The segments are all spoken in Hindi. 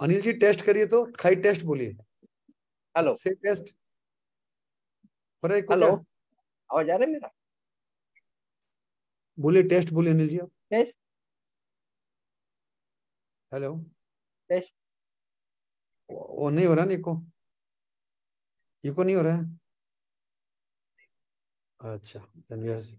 अनिल जी टेस्ट करिए तो। खाई टेस्ट बोलिए। हेलो से टेस्ट हेलो आवाज़ आ रहा है मेरा? बोलिए टेस्ट बोलिए अनिल जी आप। टेस्ट हेलो टेस्ट वो नहीं हो रहा निको इको नहीं हो रहा है? अच्छा धन्यवाद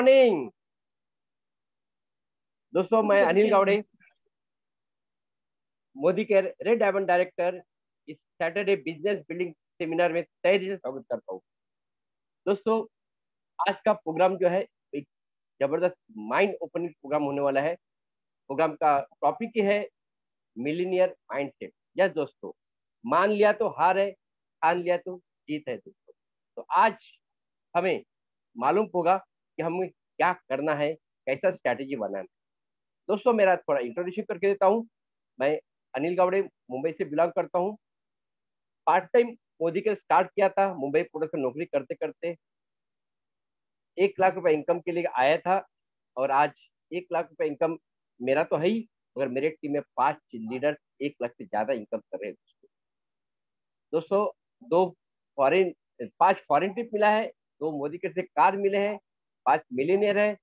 मॉर्निंग दोस्तों मैं अनिल गावड़े मोदी के रेड डायमंड डायरेक्टर इस सैटरडे बिज़नेस बिल्डिंग सेमिनार में तय से स्वागत करता हूँ। दोस्तों आज का प्रोग्राम जो है एक ज़बरदस्त माइंड ओपनिंग प्रोग्राम होने वाला है। प्रोग्राम का टॉपिक है मिलीनियर माइंडसेट यस दोस्तों मान लिया तो हार है ठान लिया तो जीत है दोस्तों। तो आज हमें मालूम होगा कि हमें क्या करना है, कैसा स्ट्रैटेजी बनाना है। दोस्तों, मेरा थोड़ा इंट्रोड्यूशन करके देता हूँ। मैं अनिल गावड़े, मुंबई से बिलोंग करता हूँ। पार्ट टाइम मोदी के स्टार्ट किया था, मुंबई प्रोडक्ट में नौकरी करते करते एक लाख रुपए इनकम के लिए आया था और आज एक लाख रुपए इनकम मेरा तो है ही, मगर मेरे टीम में पाँच लीडर एक लाख से ज़्यादा इनकम कर रहे हैं दोस्तों। दो फॉरेन पाँच फॉरेन ट्रिप मिला है, दो मोदी के से कार मिले हैं पाँच मिलीनियर है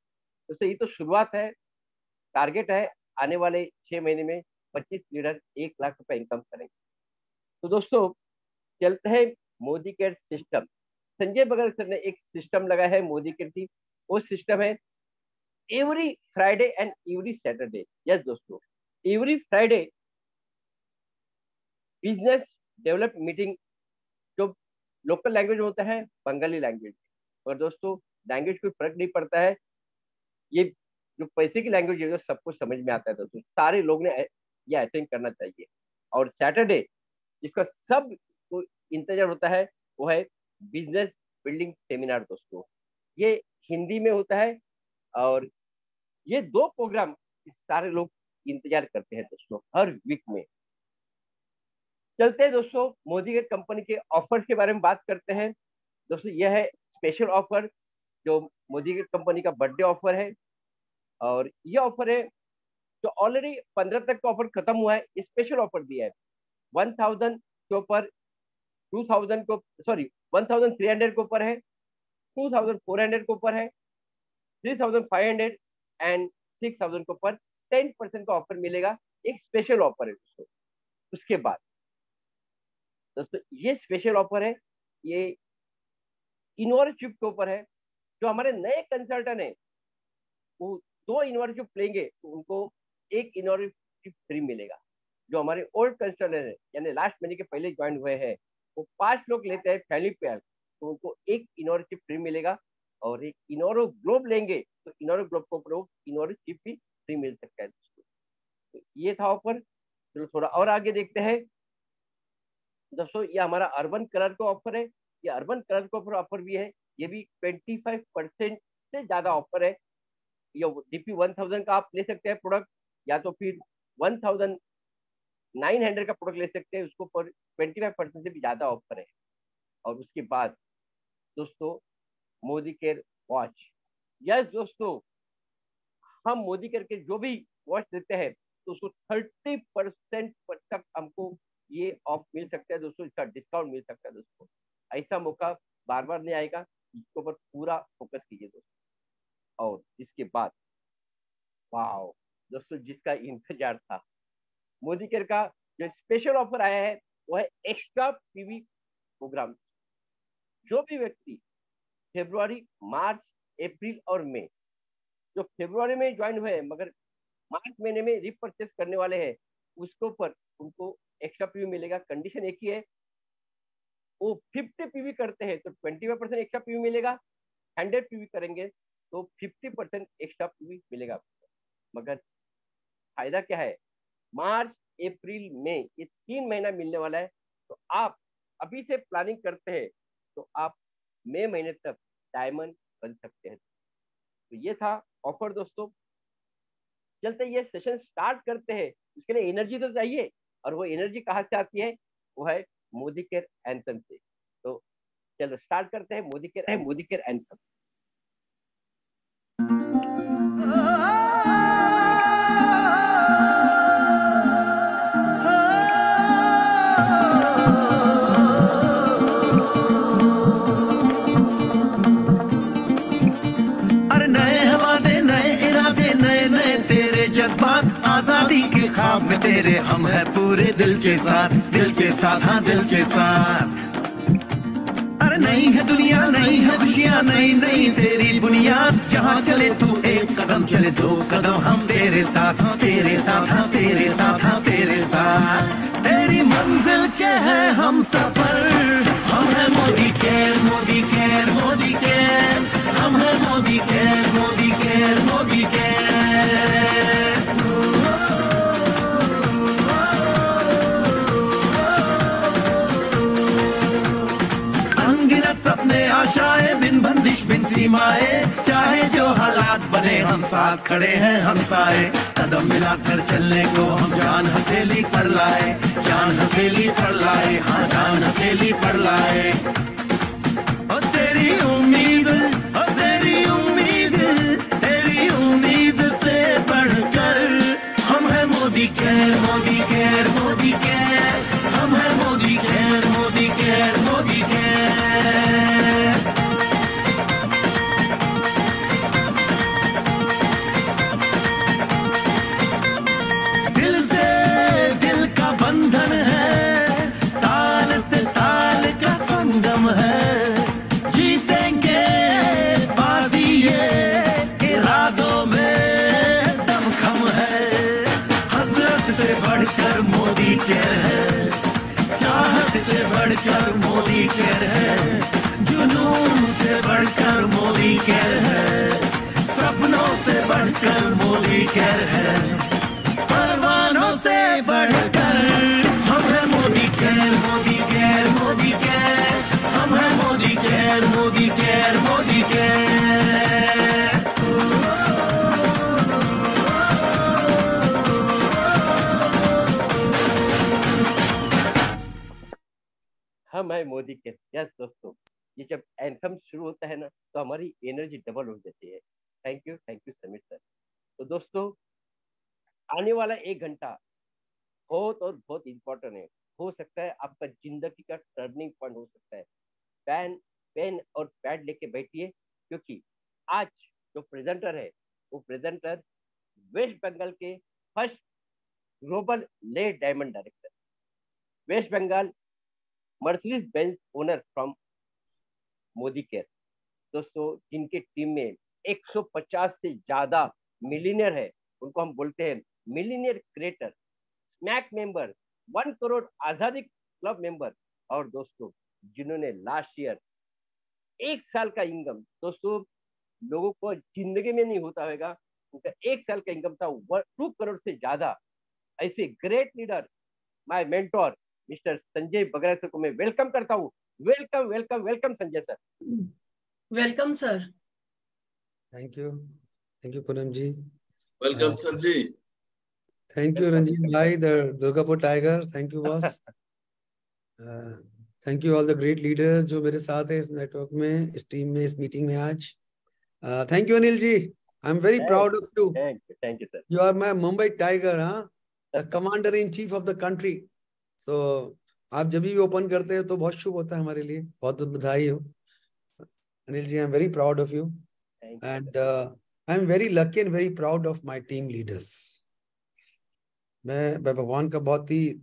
तो ये तो शुरुआत है टारगेट है, आने वाले छह महीने में पच्चीस लीडर एक लाख रुपए इनकम करेंगे। तो दोस्तों, चलते हैं मोदी केयर सिस्टम संजय बगल सर ने एक सिस्टम लगाया है मोदी केयर की, वो सिस्टम है every Friday and every Saturday yes दोस्तों every Friday business develop meeting जो लोकल लैंग्वेज होता है, बंगाली लैंग्वेज और दोस्तों लैंग्वेज कोई फ़र्क नहीं पड़ता है। ये जो पैसे की लैंग्वेज है सबको समझ में आता है, दोस्तों। सारे लोग ने ये ऐसे करना चाहिए। और सैटरडे जिसका सबको इंतज़ार होता है, वो है बिज़नेस बिल्डिंग सेमिनार दोस्तों। ये हिंदी में होता है और ये दो प्रोग्राम सारे लोग इंतज़ार करते हैं, दोस्तों, हर वीक में। चलते हैं, दोस्तों, मोदी के कंपनी के ऑफ़र के बारे में बात करते हैं। दोस्तों, यह है स्पेशल ऑफ़र जो मोदी की कंपनी का बर्थडे ऑफ़र है, और ये ऑफ़र है जो ऑलरेडी पंद्रह तक का ऑफ़र खत्म हुआ है स्पेशल ऑफ़र दिया है। वन थाउज़ेंड के ऊपर टू थाउज़ेंड को sorry one thousand three hundred के ऊपर है टू थाउज़ेंड फोर हंड्रेड के ऊपर है three thousand five hundred and six thousand के ऊपर टेन परसेंट का ऑफ़र मिलेगा, एक स्पेशल ऑफ़र है दोस्तों उसके बाद, दोस्तों, ये स्पेशल ऑफ़र है, ये इनोवर चिप के ऊपर है जो हमारे नए कंसल्टेंट है, वो दो इनोवर चिप लेंगे तो उनको एक इनोवर फ्री मिलेगा। जो हमारे ओल्ड कंसल्टेंट है, यानी लास्ट महीने के पहले ज्वाइन हुए हैं, वो पाँच लोग लेते हैं फैमिली पेयर तो उनको एक इनोवर फ्री मिलेगा और एक इनोरो ग्लोब लेंगे तो इनोरो ग्लोब को ऊपर इनोरो चिप भी फ्री मिल सकता है। तो ये था ऑफ़र चलो थोड़ा और आगे देखते हैं। दोस्तों, ये हमारा अर्बन कलर का ऑफ़र है। ये अर्बन कलर का ऑफ़र भी है। ये भी 25 परसेंट से ज़्यादा ऑफ़र है। ये डीपी 1000 का आप ले सकते हैं प्रोडक्ट या तो फिर 1900 का प्रोडक्ट ले सकते हैं, उसको पर 25 परसेंट से भी ज़्यादा ऑफ़र है। और उसके बाद, दोस्तों मोदी केयर वॉच यस दोस्तों, हम मोदी केयर के जो भी वॉच देते हैं तो उसको थर्टी परसेंट तक हमको ये ऑफ़ मिल सकता है, दोस्तों, इसका डिस्काउंट मिल सकता है, दोस्तों। ऐसा मौका बार बार नहीं आएगा। इसके ऊपर पूरा फोकस कीजिए दोस्तों। और इसके बाद वाओ दोस्तों जिसका इंतज़ार था मोदी केयर का जो स्पेशल ऑफ़र आया है, वो है एक्स्ट्रा पीवी प्रोग्राम जो भी व्यक्ति फेब्रुआरी मार्च अप्रैल और मई जो फेब्रुआरी में ज्वाइन हुए मगर मार्च महीने में रिपर्चेस करने वाले हैं, उसको पर उनको एक्स्ट्रा पीवी मिलेगा। कंडीशन एक ही है वो फिफ्टी पीवी करते हैं तो twenty five percent extra PV मिलेगा हंड्रेड पीवी करेंगे तो फिफ्टी परसेंट एक्स्ट्रा पीवी मिलेगा मगर फ़ायदा क्या है? मार्च, अप्रैल, मई, ये तीन महीना मिलने वाला है तो आप अभी से प्लानिंग करते हैं तो आप मई महीने तक डायमंड बन सकते हैं। तो ये था ऑफ़र दोस्तों। चलते ये सेशन स्टार्ट करते हैं। इसके लिए एनर्जी तो चाहिए, और वो एनर्जी कहाँ से आती है? वो है मोदी केयर एंथम से। तो चलो स्टार्ट करते हैं मोदी केयर है मोदी केयर एंथम ख्वाब में तेरे हम है पूरे दिल के साथ। दिल के साथ हाँ दिल के साथ। अरे नहीं है दुनिया, नहीं है खुशियाँ, नहीं नहीं तेरी बुनियाद। जहाँ चले तू एक कदम, चले दो कदम। हम तेरे साथ हाँ तेरे साथ हाँ तेरे साथ हाँ तेरे साथ। तेरी मंजिल के है हम सफ़र। हम है Modicare Modicare Modicare बंदिश बिन सीमाए, चाहे जो हालात बने, हम साथ खड़े हैं, हम साए कदम मिलाकर चलने को हम जान हथेली पर लाए, जान हथेली पर लाए हाँ जान हथेली पर लाए। केयर है। परवानों से बढ़कर हम है मोदी केयर मोदी मोदी हम है मोदी मोदी मोदी हम है मोदी के। यस दोस्तों, ये जब एंथम शुरू होता है ना तो हमारी एनर्जी डबल हो जाती है। Thank you thank you sir तो दोस्तों, आने वाला एक घंटा बहुत और बहुत इम्पोर्टेंट है। हो सकता है आपका ज़िंदगी का टर्निंग पॉइंट हो सकता है। पेन पेन और पैड लेके बैठिए, क्योंकि आज जो प्रेजेंटर है, वो प्रेजेंटर वेस्ट बंगाल के फ़र्स्ट ग्लोबल ले diamond director west Bengal Mercedes Benz owner from Modi care दोस्तों, जिनके टीम में 150 से ज़्यादा मिलीनियर है उनको हम बोलते हैं millionaire creator smack member one crore Azadi club member. और दोस्तों जिन्होंने लास्ट ईयर एक साल का इनकम दोस्तों लोगों को ज़िंदगी में नहीं होता होगा उनका एक साल का इनकम था टू करोड़ से ज़्यादा। ऐसे great leader my mentor mister Sanjay Bagra sir को मैं वेलकम करता हूँ। Welcome welcome welcome Sanjay sir. Welcome sir thank you thank you Poonam ji welcome Uh, sir ji thank you Ranjit भाई the Durgapur tiger thank you boss thank you all the great leaders जो मेरे साथ है इस नेटवर्क में इस टीम में इस मीटिंग में आज. Thank you Anil ji I am very proud of you thank you thank you sir You are my Mumbai Tiger, huh? The commander in chief of the आप जब भी ओपन करते हैं तो बहुत शुभ होता है हमारे लिए. बहुत बहुत बधाई हो. Anil ji I am very proud of you and I am very lucky and very proud of my team leaders मैं भगवान का बहुत ही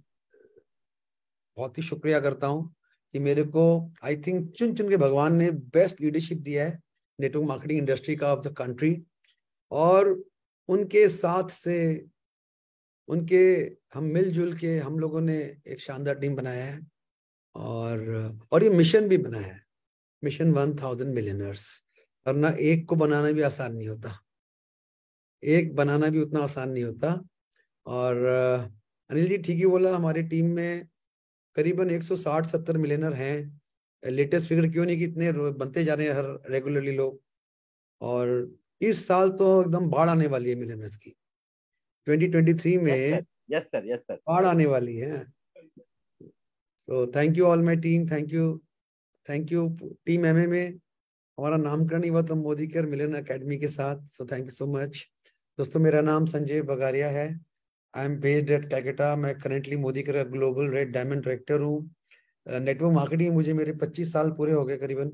बहुत ही शुक्रिया करता हूँ कि मेरे को आई थिंक चुन चुन के भगवान ने बेस्ट लीडरशिप दिया है नेटवर्क मार्केटिंग इंडस्ट्री का ऑफ़ द कंट्री और उनके साथ से, उनके हम मिलजुल के हम लोगों ने एक शानदार टीम बनाया है और और ये मिशन भी बनाया है। मिशन वन थाउज़ेंड मिलियनर्स और ना एक को बनाना भी आसान नहीं होता। एक बनाना भी उतना आसान नहीं होता। और अनिल जी ठीक ही बोला हमारी टीम में करीबन 160-70 मिलियनर हैं। लेटेस्ट फिगर क्यों नहीं कि इतने बनते जा रहे हैं हर रेगुलरली लोग। और इस साल तो एकदम बाढ़ आने वाली है मिलियनर्स की। 2023 में यस सर यस सर बाढ़ आने वाली है। So thank you all my team thank you thank you team MA में हमारा नामकरण हुआ था मोदी केयर मिलन एकेडमी के साथ so thank you so much दोस्तों, मेरा नाम संजय बगारिया है. I am based at Kolkata मैं currently Modi care global red diamond director हूँ. नेटवर्क मार्केटिंग मुझे मेरे 25 साल पूरे हो गए करीबन.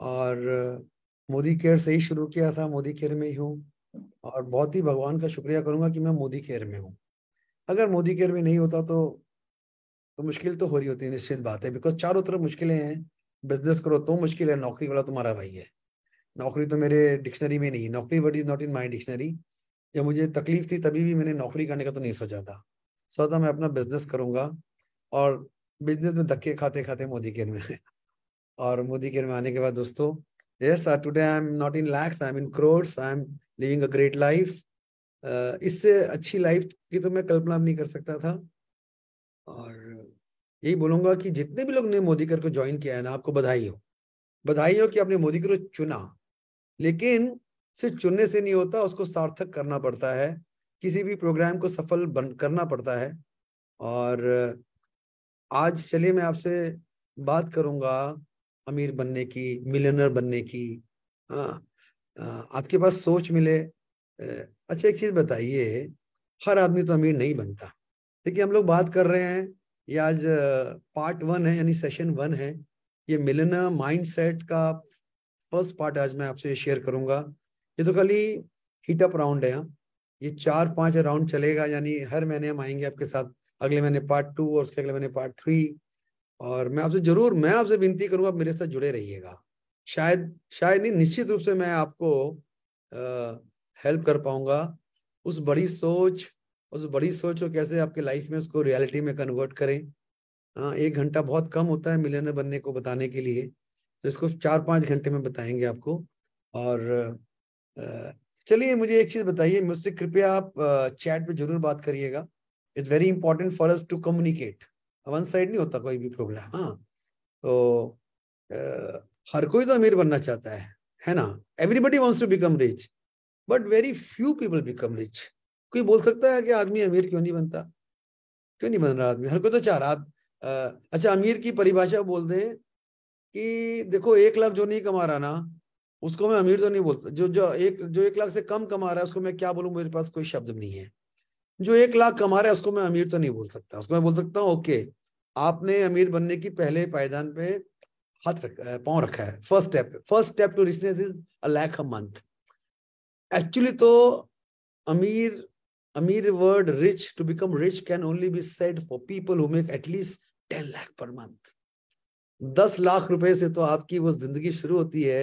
और मोदी केयर से ही शुरू किया था, मोदी केयर में ही हूँ. और बहुत ही भगवान का शुक्रिया करूँगा कि मैं मोदी केयर में हूँ. अगर मोदी केयर में नहीं होता तो तो मुश्किल तो हो रही होती है, निश्चित बात है. बिकॉज़ चारों तरफ़ मुश्किलें हैं. बिज़नेस करो तो मुश्किल है, नौकरी वाला तुम्हारा भाई है। नौकरी तो मेरे डिक्शनरी में नहीं है। नौकरी word is not in my dictionary जब मुझे तकलीफ़ थी, तभी भी मैंने नौकरी करने का तो नहीं सोचा था। सोचा मैं अपना बिज़नेस करूँगा और बिज़नेस में धक्के खाते खाते मोदी केयर में और मोदी केयर में आने के बाद दोस्तों yes today I am not in lakhs I am in crores I am living a great life इससे अच्छी लाइफ की तो मैं कल्पना नहीं कर सकता था। और यही बोलूँगा कि जितने भी लोग ने मोदी कर को ज्वाइन किया है ना आपको बधाई हो। बधाई हो कि आपने मोदी कर चुना। लेकिन सिर्फ़ चुनने से नहीं होता उसको सार्थक करना पड़ता है। किसी भी प्रोग्राम को सफल बन करना पड़ता है। और आज चलिए मैं आपसे बात करूँगा अमीर बनने की मिलियनर बनने की। हाँ अ, आपके पास सोच मिले। अच्छा एक चीज़ बताइए हर आदमी तो अमीर नहीं बनता। देखिए हम लोग बात कर रहे हैं ये आज पार्ट वन है, यानी सेशन वन है। ये मिलना माइंडसेट का फ़र्स्ट पार्ट आज मैं आपसे शेयर करूँगा। ये तो खाली हीट अप राउंड है हाँ। ये चार पाँच राउंड चलेगा, यानी हर महीने हम आएँगे आपके साथ। अगले महीने पार्ट टू और उसके अगले महीने पार्ट थ्री और मैं आपसे ज़रूर, मैं आपसे विनती करूँगा, आप मेरे साथ जुड़े रहिएगा। शायद शायद नहीं, निश्चित रूप से मैं आपको हेल्प कर पाऊँगा। उस बड़ी सोच उस बड़ी सोच को कैसे आपके लाइफ में उसको रियलिटी में कन्वर्ट करें। हाँ एक घंटा बहुत कम होता है मिलियनर बनने को बताने के लिए। तो इसको चार पाँच घंटे में बताएँगे आपको। और चलिए मुझे एक चीज़ बताइए मुझसे कृपया आप चैट पे ज़रूर बात करिएगा। It's very important for us to communicate one side नहीं होता कोई भी प्रोग्राम हाँ। तो अ, हर कोई तो अमीर बनना चाहता है है ना? Everybody wants to become rich but very few people become rich कोई बोल सकता है कि आदमी अमीर क्यों नहीं बनता? क्यों नहीं बन रहा आदमी? हर कोई तो चाह रहा। आप अच्छा अमीर की परिभाषा बोल दे कि देखो, एक लाख जो नहीं कमा रहा ना, उसको मैं अमीर तो नहीं बोलता जो जो एक जो एक लाख से कम कमा रहा है, उसको मैं क्या बोलूँ? मेरे पास कोई शब्द नहीं है। जो एक लाख कमा रहा है, उसको मैं अमीर तो नहीं बोल सकता। उसको मैं बोल सकता हूँ, ओके, आपने अमीर बनने की पहले पायदान पे हाथ रखा पाँव रखा है। First step first step to richness is a lakh a month. Actually तो अमीर अमीर word rich to become rich can only be said for people who make at least ten lakh per month दस लाख रुपए से तो आपकी वो ज़िंदगी शुरू होती है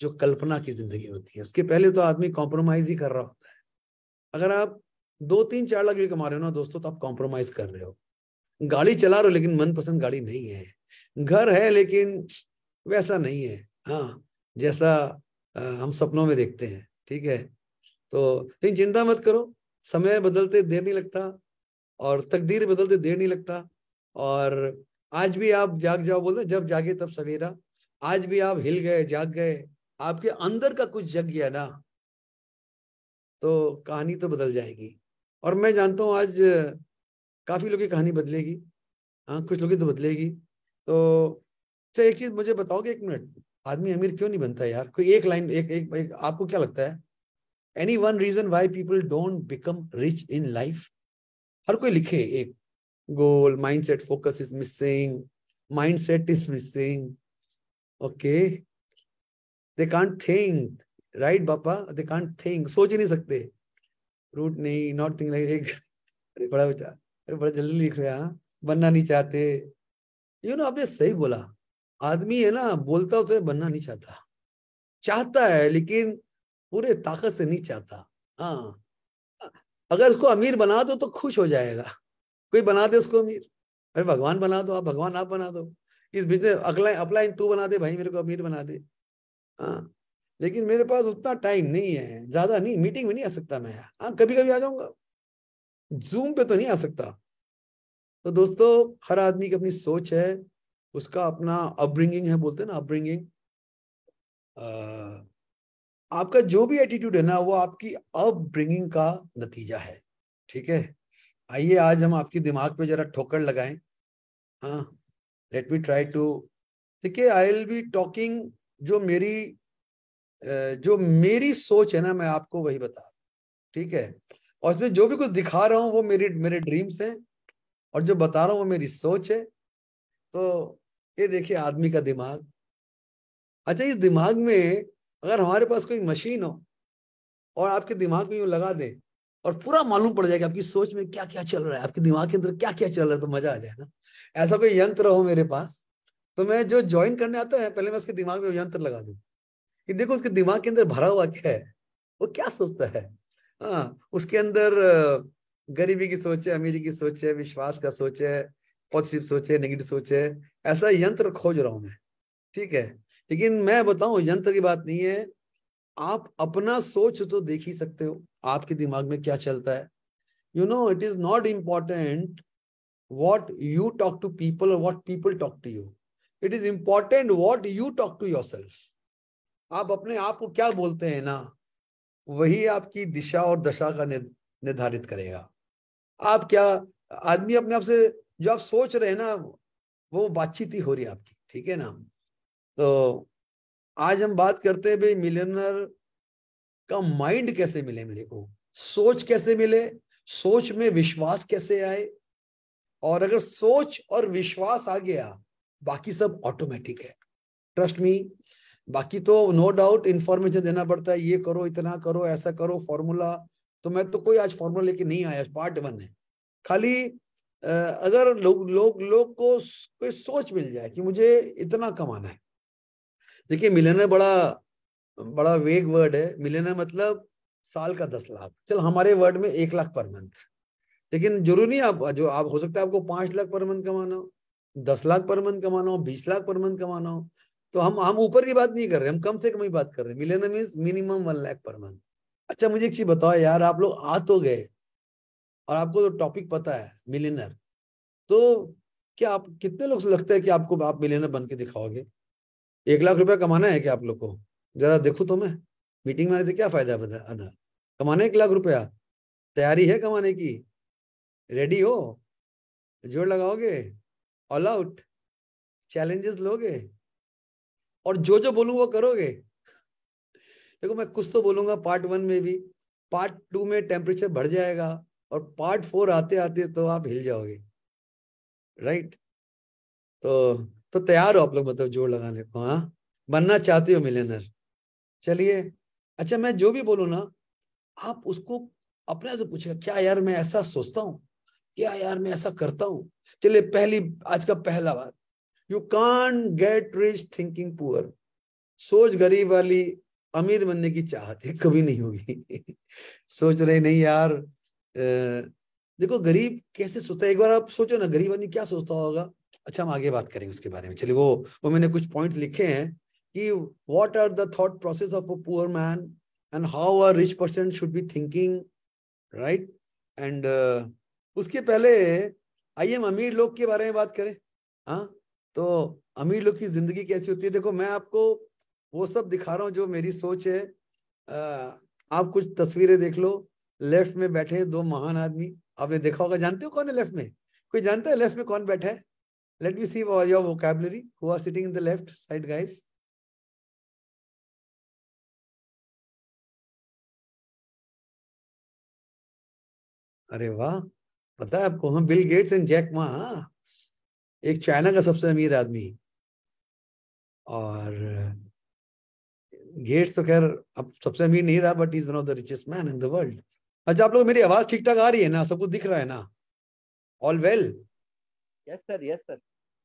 जो कल्पना की ज़िंदगी होती है। उसके पहले तो आदमी कॉम्प्रोमाइज ही कर रहा होता है। अगर आप दो तीन चार लाख भी कमा रहे हो ना दोस्तों तो आप कॉम्प्रोमाइज कर रहे हो। गाड़ी चला रहे हो लेकिन मनपसंद गाड़ी नहीं है। घर है लेकिन वैसा नहीं है। हाँ जैसा अ, हम सपनों में देखते हैं ठीक है? तो लेकिन चिंता मत करो। समय बदलते देर नहीं लगता और तकदीर बदलते देर नहीं लगता। और आज भी आप जाग जाओ बोलते जब जागे तब सवेरा। आज भी आप हिल गए जाग गए आपके अंदर का कुछ जग गया ना तो कहानी तो बदल जाएगी। और मैं जानता हूँ आज काफ़ी लोग की कहानी बदलेगी हाँ कुछ लोग की तो बदलेगी। तो अच्छा एक चीज़ मुझे बताओगे एक मिनट आदमी अमीर क्यों नहीं बनता यार? कोई एक लाइन एक, एक, एक आपको क्या लगता है? Any one reason why people don't become rich in life हर कोई लिखे एक goal mind set focus is missing mind set is missing okay they can't think right बापा दे कांट थिंक सोच ही नहीं सकते। रूट नहीं नॉट थिंक लाइक अरे बड़ा बेचार बड़ा जल्दी लिख रहे हैं हाँ? बनना नहीं चाहते। यू नो आपने सही बोला। आदमी है ना, बोलता होता है, बनना नहीं चाहता। चाहता है, लेकिन पूरे ताकत से नहीं चाहता। हाँ। अगर उसको अमीर बना दो तो खुश हो जाएगा। कोई बना दे उसको अमीर। अरे, भगवान बना दो। आप भगवान, आप बना दो। इस बिज़नेस अगला अपलाइन तू बना दे, भाई मेरे को अमीर बना दे। हाँ। लेकिन मेरे पास उतना टाइम नहीं है। ज़्यादा नहीं मीटिंग में नहीं आ सकता मैं। हाँ कभी कभी आ जाऊँगा। जूम पे तो नहीं आ सकता। तो दोस्तों, हर आदमी की अपनी सोच है। उसका अपना अपब्रिंगिंग है, बोलते हैं ना अपब्रिंगिंग आपका जो भी एटीट्यूड है ना, वो आपकी अपब्रिंगिंग का नतीजा है। ठीक है? आइए, आज हम आपकी दिमाग पे जरा ठोकर लगाएँ। हाँ लेट मी ट्राई टू देखिए आई विल बी टॉकिंग जो मेरी जो मेरी सोच है ना, मैं आपको वही बता रहा ठीक है? और इसमें जो भी कुछ दिखा रहा हूँ, वो मेरी, मेरे ड्रीम्स हैं। और जो बता रहा हूँ, वो मेरी सोच है। तो ये देखिए, आदमी का दिमाग। अच्छा इस दिमाग में अगर हमारे पास कोई मशीन हो और आपके दिमाग में यूँ लगा दे और पूरा मालूम पड़ जाएगा आपकी सोच में क्या क्या चल रहा है, आपके दिमाग के अंदर क्या क्या चल रहा है तो मज़ा आ जाए ना। ऐसा कोई यंत्र हो मेरे पास तो मैं जो ज्वाइन करने आता है, पहले मैं उसके दिमाग में यंत्र लगा दू कि देखो उसके दिमाग के अंदर भरा हुआ क्या है, वो क्या सोचता है? हाँ उसके अंदर गरीबी की सोच है, अमीरी की सोच है, विश्वास का सोच है पॉजिटिव सोच है नेगेटिव सोच है, ऐसा यंत्र खोज रहा हूँ मैं, ठीक है? लेकिन मैं बताऊँ, यंत्र की बात नहीं है। आप अपना सोच तो देख ही सकते हो, आपके दिमाग में क्या चलता है। You know it is not important what you talk to people और what people talk to you it is important what you talk to yourself आप अपने आप को क्या बोलते हैं ना, वही आपकी दिशा और दशा का निर्धारित करेगा। आप क्या, आदमी अपने आप से जो आप सोच रहे हैं ना, वो बातचीत ही हो रही है आपकी, ठीक है ना? तो आज हम बात करते हैं भाई मिलियनर का माइंड कैसे मिले मेरे को? सोच कैसे मिले? सोच में विश्वास कैसे आए? और अगर सोच और विश्वास आ गया, बाकी सब ऑटोमेटिक है। ट्रस्ट मी बाकी तो नो डाउट इंफॉर्मेशन देना पड़ता है, ये करो, इतना करो, ऐसा करो फॉर्मूला तो मैं तो कोई आज फॉर्मूला लेके नहीं आया पार्ट वन है। खाली अगर लोग लोग लोग को कोई सोच मिल जाए कि मुझे इतना कमाना है देखिए, मिलेना बड़ा बड़ा वेग वर्ड है। मिलेना मतलब साल का दस लाख। चल, हमारे वर्ड में एक लाख पर मंथ लेकिन ज़रूरी नहीं आप, जो आप, हो सकता है आपको पाँच लाख पर मंथ कमाना हो, दस लाख पर मंथ कमाना हो, बीस लाख पर मंथ कमाना हो तो हम हम ऊपर की बात नहीं कर रहे, हम कम से कम ही बात कर रहे हैं। मिलेना mean minimum one lakh per month अच्छा मुझे एक चीज़ बताओ यार, आप लोग आ तो गए, और आपको तो टॉपिक पता है मिलेनर तो क्या आप, कितने लोग लगता है कि आपको आप मिलेनर बन के दिखाओगे? एक लाख रुपया कमाना है क्या आप लोग को? जरा देखो तो मैं। मीटिंग में क्या फ़ायदा बता कमाना एक लाख रुपया? तैयारी है कमाने की? रेडी हो? ज़ोर लगाओगे? ऑल आउट चैलेंजेस लोगे? और जो जो बोलूँ वो करोगे? देखो मैं कुछ तो बोलूँगा पार्ट वन में भी। पार्ट टू में टेम्परेचर बढ़ जाएगा और पार्ट फोर आते आते तो आप हिल जाओगे। राइट तो तो तैयार हो आप लोग मतलब ज़ोर लगाने को हाँ? बनना चाहते हो मिलेनर चलिए। अच्छा मैं जो भी बोलू ना, आप उसको अपने से पूछेगा क्या यार मैं ऐसा सोचता हूँ? क्या यार मैं ऐसा करता हूँ? चलिए, पहली, आज का पहला बात। You can get rich thinking poor सोच गरीब वाली, अमीर बनने की चाहत है, कभी नहीं होगी। सोच रहे, नहीं यार देखो, गरीब कैसे सोचता है? एक बार आप सोचो ना, गरीब आदमी क्या सोचता होगा? अच्छा हम आगे बात करेंगे उसके बारे में। चलिए, वो वो मैंने कुछ पॉइंट लिखे हैं कि what are the thought process of a poor man and how a rich person should be thinking right and उसके पहले आइए हम अमीर लोग के बारे में बात करें। हाँ तो अमीर लोग की ज़िंदगी कैसी होती है? देखो, मैं आपको वो सब दिखा रहा हूँ जो मेरी सोच है। आप कुछ तस्वीरें देख लो। लेफ़्ट में बैठे दो महान आदमी। आपने देखा होगा, जानते हो कौन है लेफ़्ट में? कोई जानता है लेफ़्ट में कौन बैठा है? Let me see your vocabulary who are sitting in the left side guys अरे वाह, पता है आपको हम Bill Gates and Jack Ma एक चाइना का सबसे अमीर आदमी। और गेट्स तो खैर अब सबसे अमीर नहीं रहा but is one of the richest man in the world अच्छा आप लोग, मेरी आवाज़ ठीक ठाक आ रही है ना? सब कुछ दिख रहा है ना? All well yes sir yes sir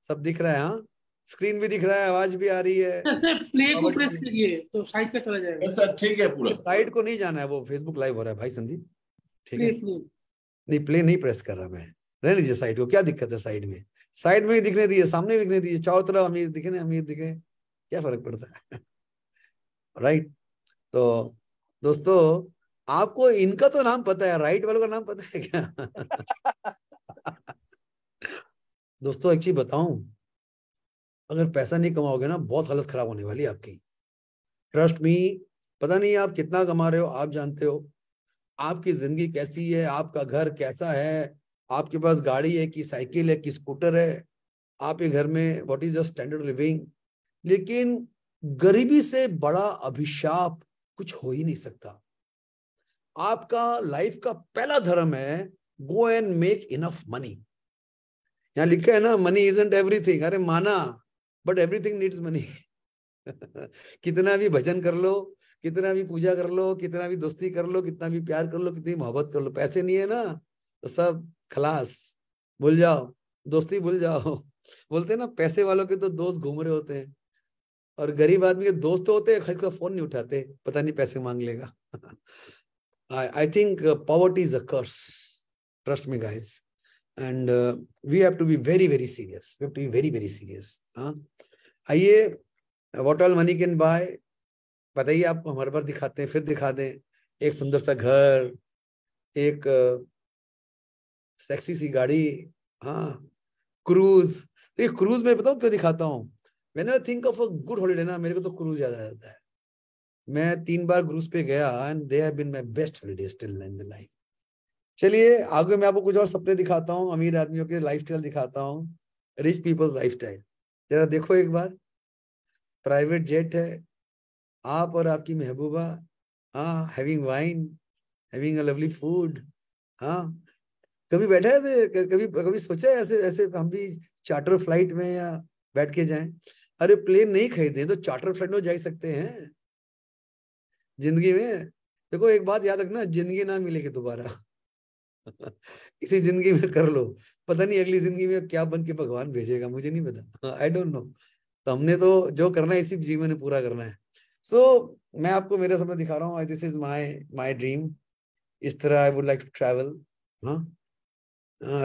सब दिख रहा है हाँ? स्क्रीन भी दिख रहा है आवाज़ भी आ रही है। सर प्ले को प्रेस करिए तो साइड पे चला जाएगा। सर ठीक है पूरा। साइड को नहीं जाना है वो फेसबुक लाइव हो रहा है भाई संदीप। ठीक है? प्ले नहीं प्ले नहीं प्रेस कर रहा मैं। रहने दीजिए साइड को क्या दिक्कत है साइड में? साइड में ही दिखने दीजिए सामने दिखने दीजिए चारों तरफ़ अमीर दिखे ना अमीर दिखे। क्या फ़र्क पड़ता है? राइट तो दोस्तों आपको इनका तो नाम पता है राइट वालों का नाम पता है क्या? दोस्तों, एक चीज़ बताऊँ। अगर पैसा नहीं कमाओगे ना, बहुत हालत खराब होने वाली आपकी। ट्रस्ट मी पता नहीं आप कितना कमा रहे हो, आप जानते हो। आपकी ज़िंदगी कैसी है, आपका घर कैसा है, आपके पास गाड़ी है कि साइकिल है कि स्कूटर है, आपके घर में what is the standard living लेकिन गरीबी से बड़ा अभिशाप कुछ हो ही नहीं सकता। आपका लाइफ का पहला धर्म है go and make enough money यहाँ लिखा है ना मनी इजेंट एवरीथिंग अरे माना बट एवरीथिंग नीड्स मनी कितना भी भजन कर लो, कितना भी पूजा कर लो, कितना भी दोस्ती कर लो, कितना भी प्यार कर लो, कितनी मोहब्बत कर लो, पैसे नहीं है ना तो सब खलास। भूल जाओ, दोस्ती भूल जाओ। बोलते हैं ना, पैसे वालों के तो दोस्त घूम रहे होते हैं। और गरीब आदमी के दोस्त तो होते हैं का फ़ोन नहीं उठाते, पता नहीं पैसे मांग लेगा। I think poverty is a curse trust me guys and we have to be very very serious we have to be very very serious आइए what all money can buy बताइए आपको हमारे बार दिखाते हैं, फिर दिखा दें एक सुंदर सा घर, एक सेक्सी सी गाड़ी हाँ क्रूज तो ये क्रूज में बताऊँ क्यों दिखाता हूँ? मैंने think of a good holiday ना, मेरे को तो क्रूज याद आ जाता है। मैं तीन बार क्रूज पे गया and they have been my best holiday still in the life चलिए, आगे मैं आपको कुछ और सपने दिखाता हूँ, अमीर आदमियों के लाइफस्टाइल दिखाता हूँ रिच पीपल्स लाइफस्टाइल जरा देखो एक बार। प्राइवेट जेट है, आप और आपकी महबूबा हाँ having wine having a lovely food हाँ। कभी बैठा है कभी कभी सोचा है ऐसे ऐसे हम भी चार्टर फ़्लाइट में या बैठ के जाएँ? अरे प्लेन नहीं खरीदे तो चार्टर फ़्लाइट में जा सकते हैं। ज़िंदगी में, देखो एक बात याद रखना, ज़िंदगी ना मिलेगी दोबारा। इसी ज़िंदगी में कर लो। पता नहीं अगली ज़िंदगी में क्या बन के भगवान भेजेगा मुझे नहीं पता। आई डोंट नो तो हमने तो जो करना है इसी जीवन में पूरा करना है। सो so, मैं आपको मेरे सामने दिखा रहा हूँ this is my my dream इस तरह I would like to travel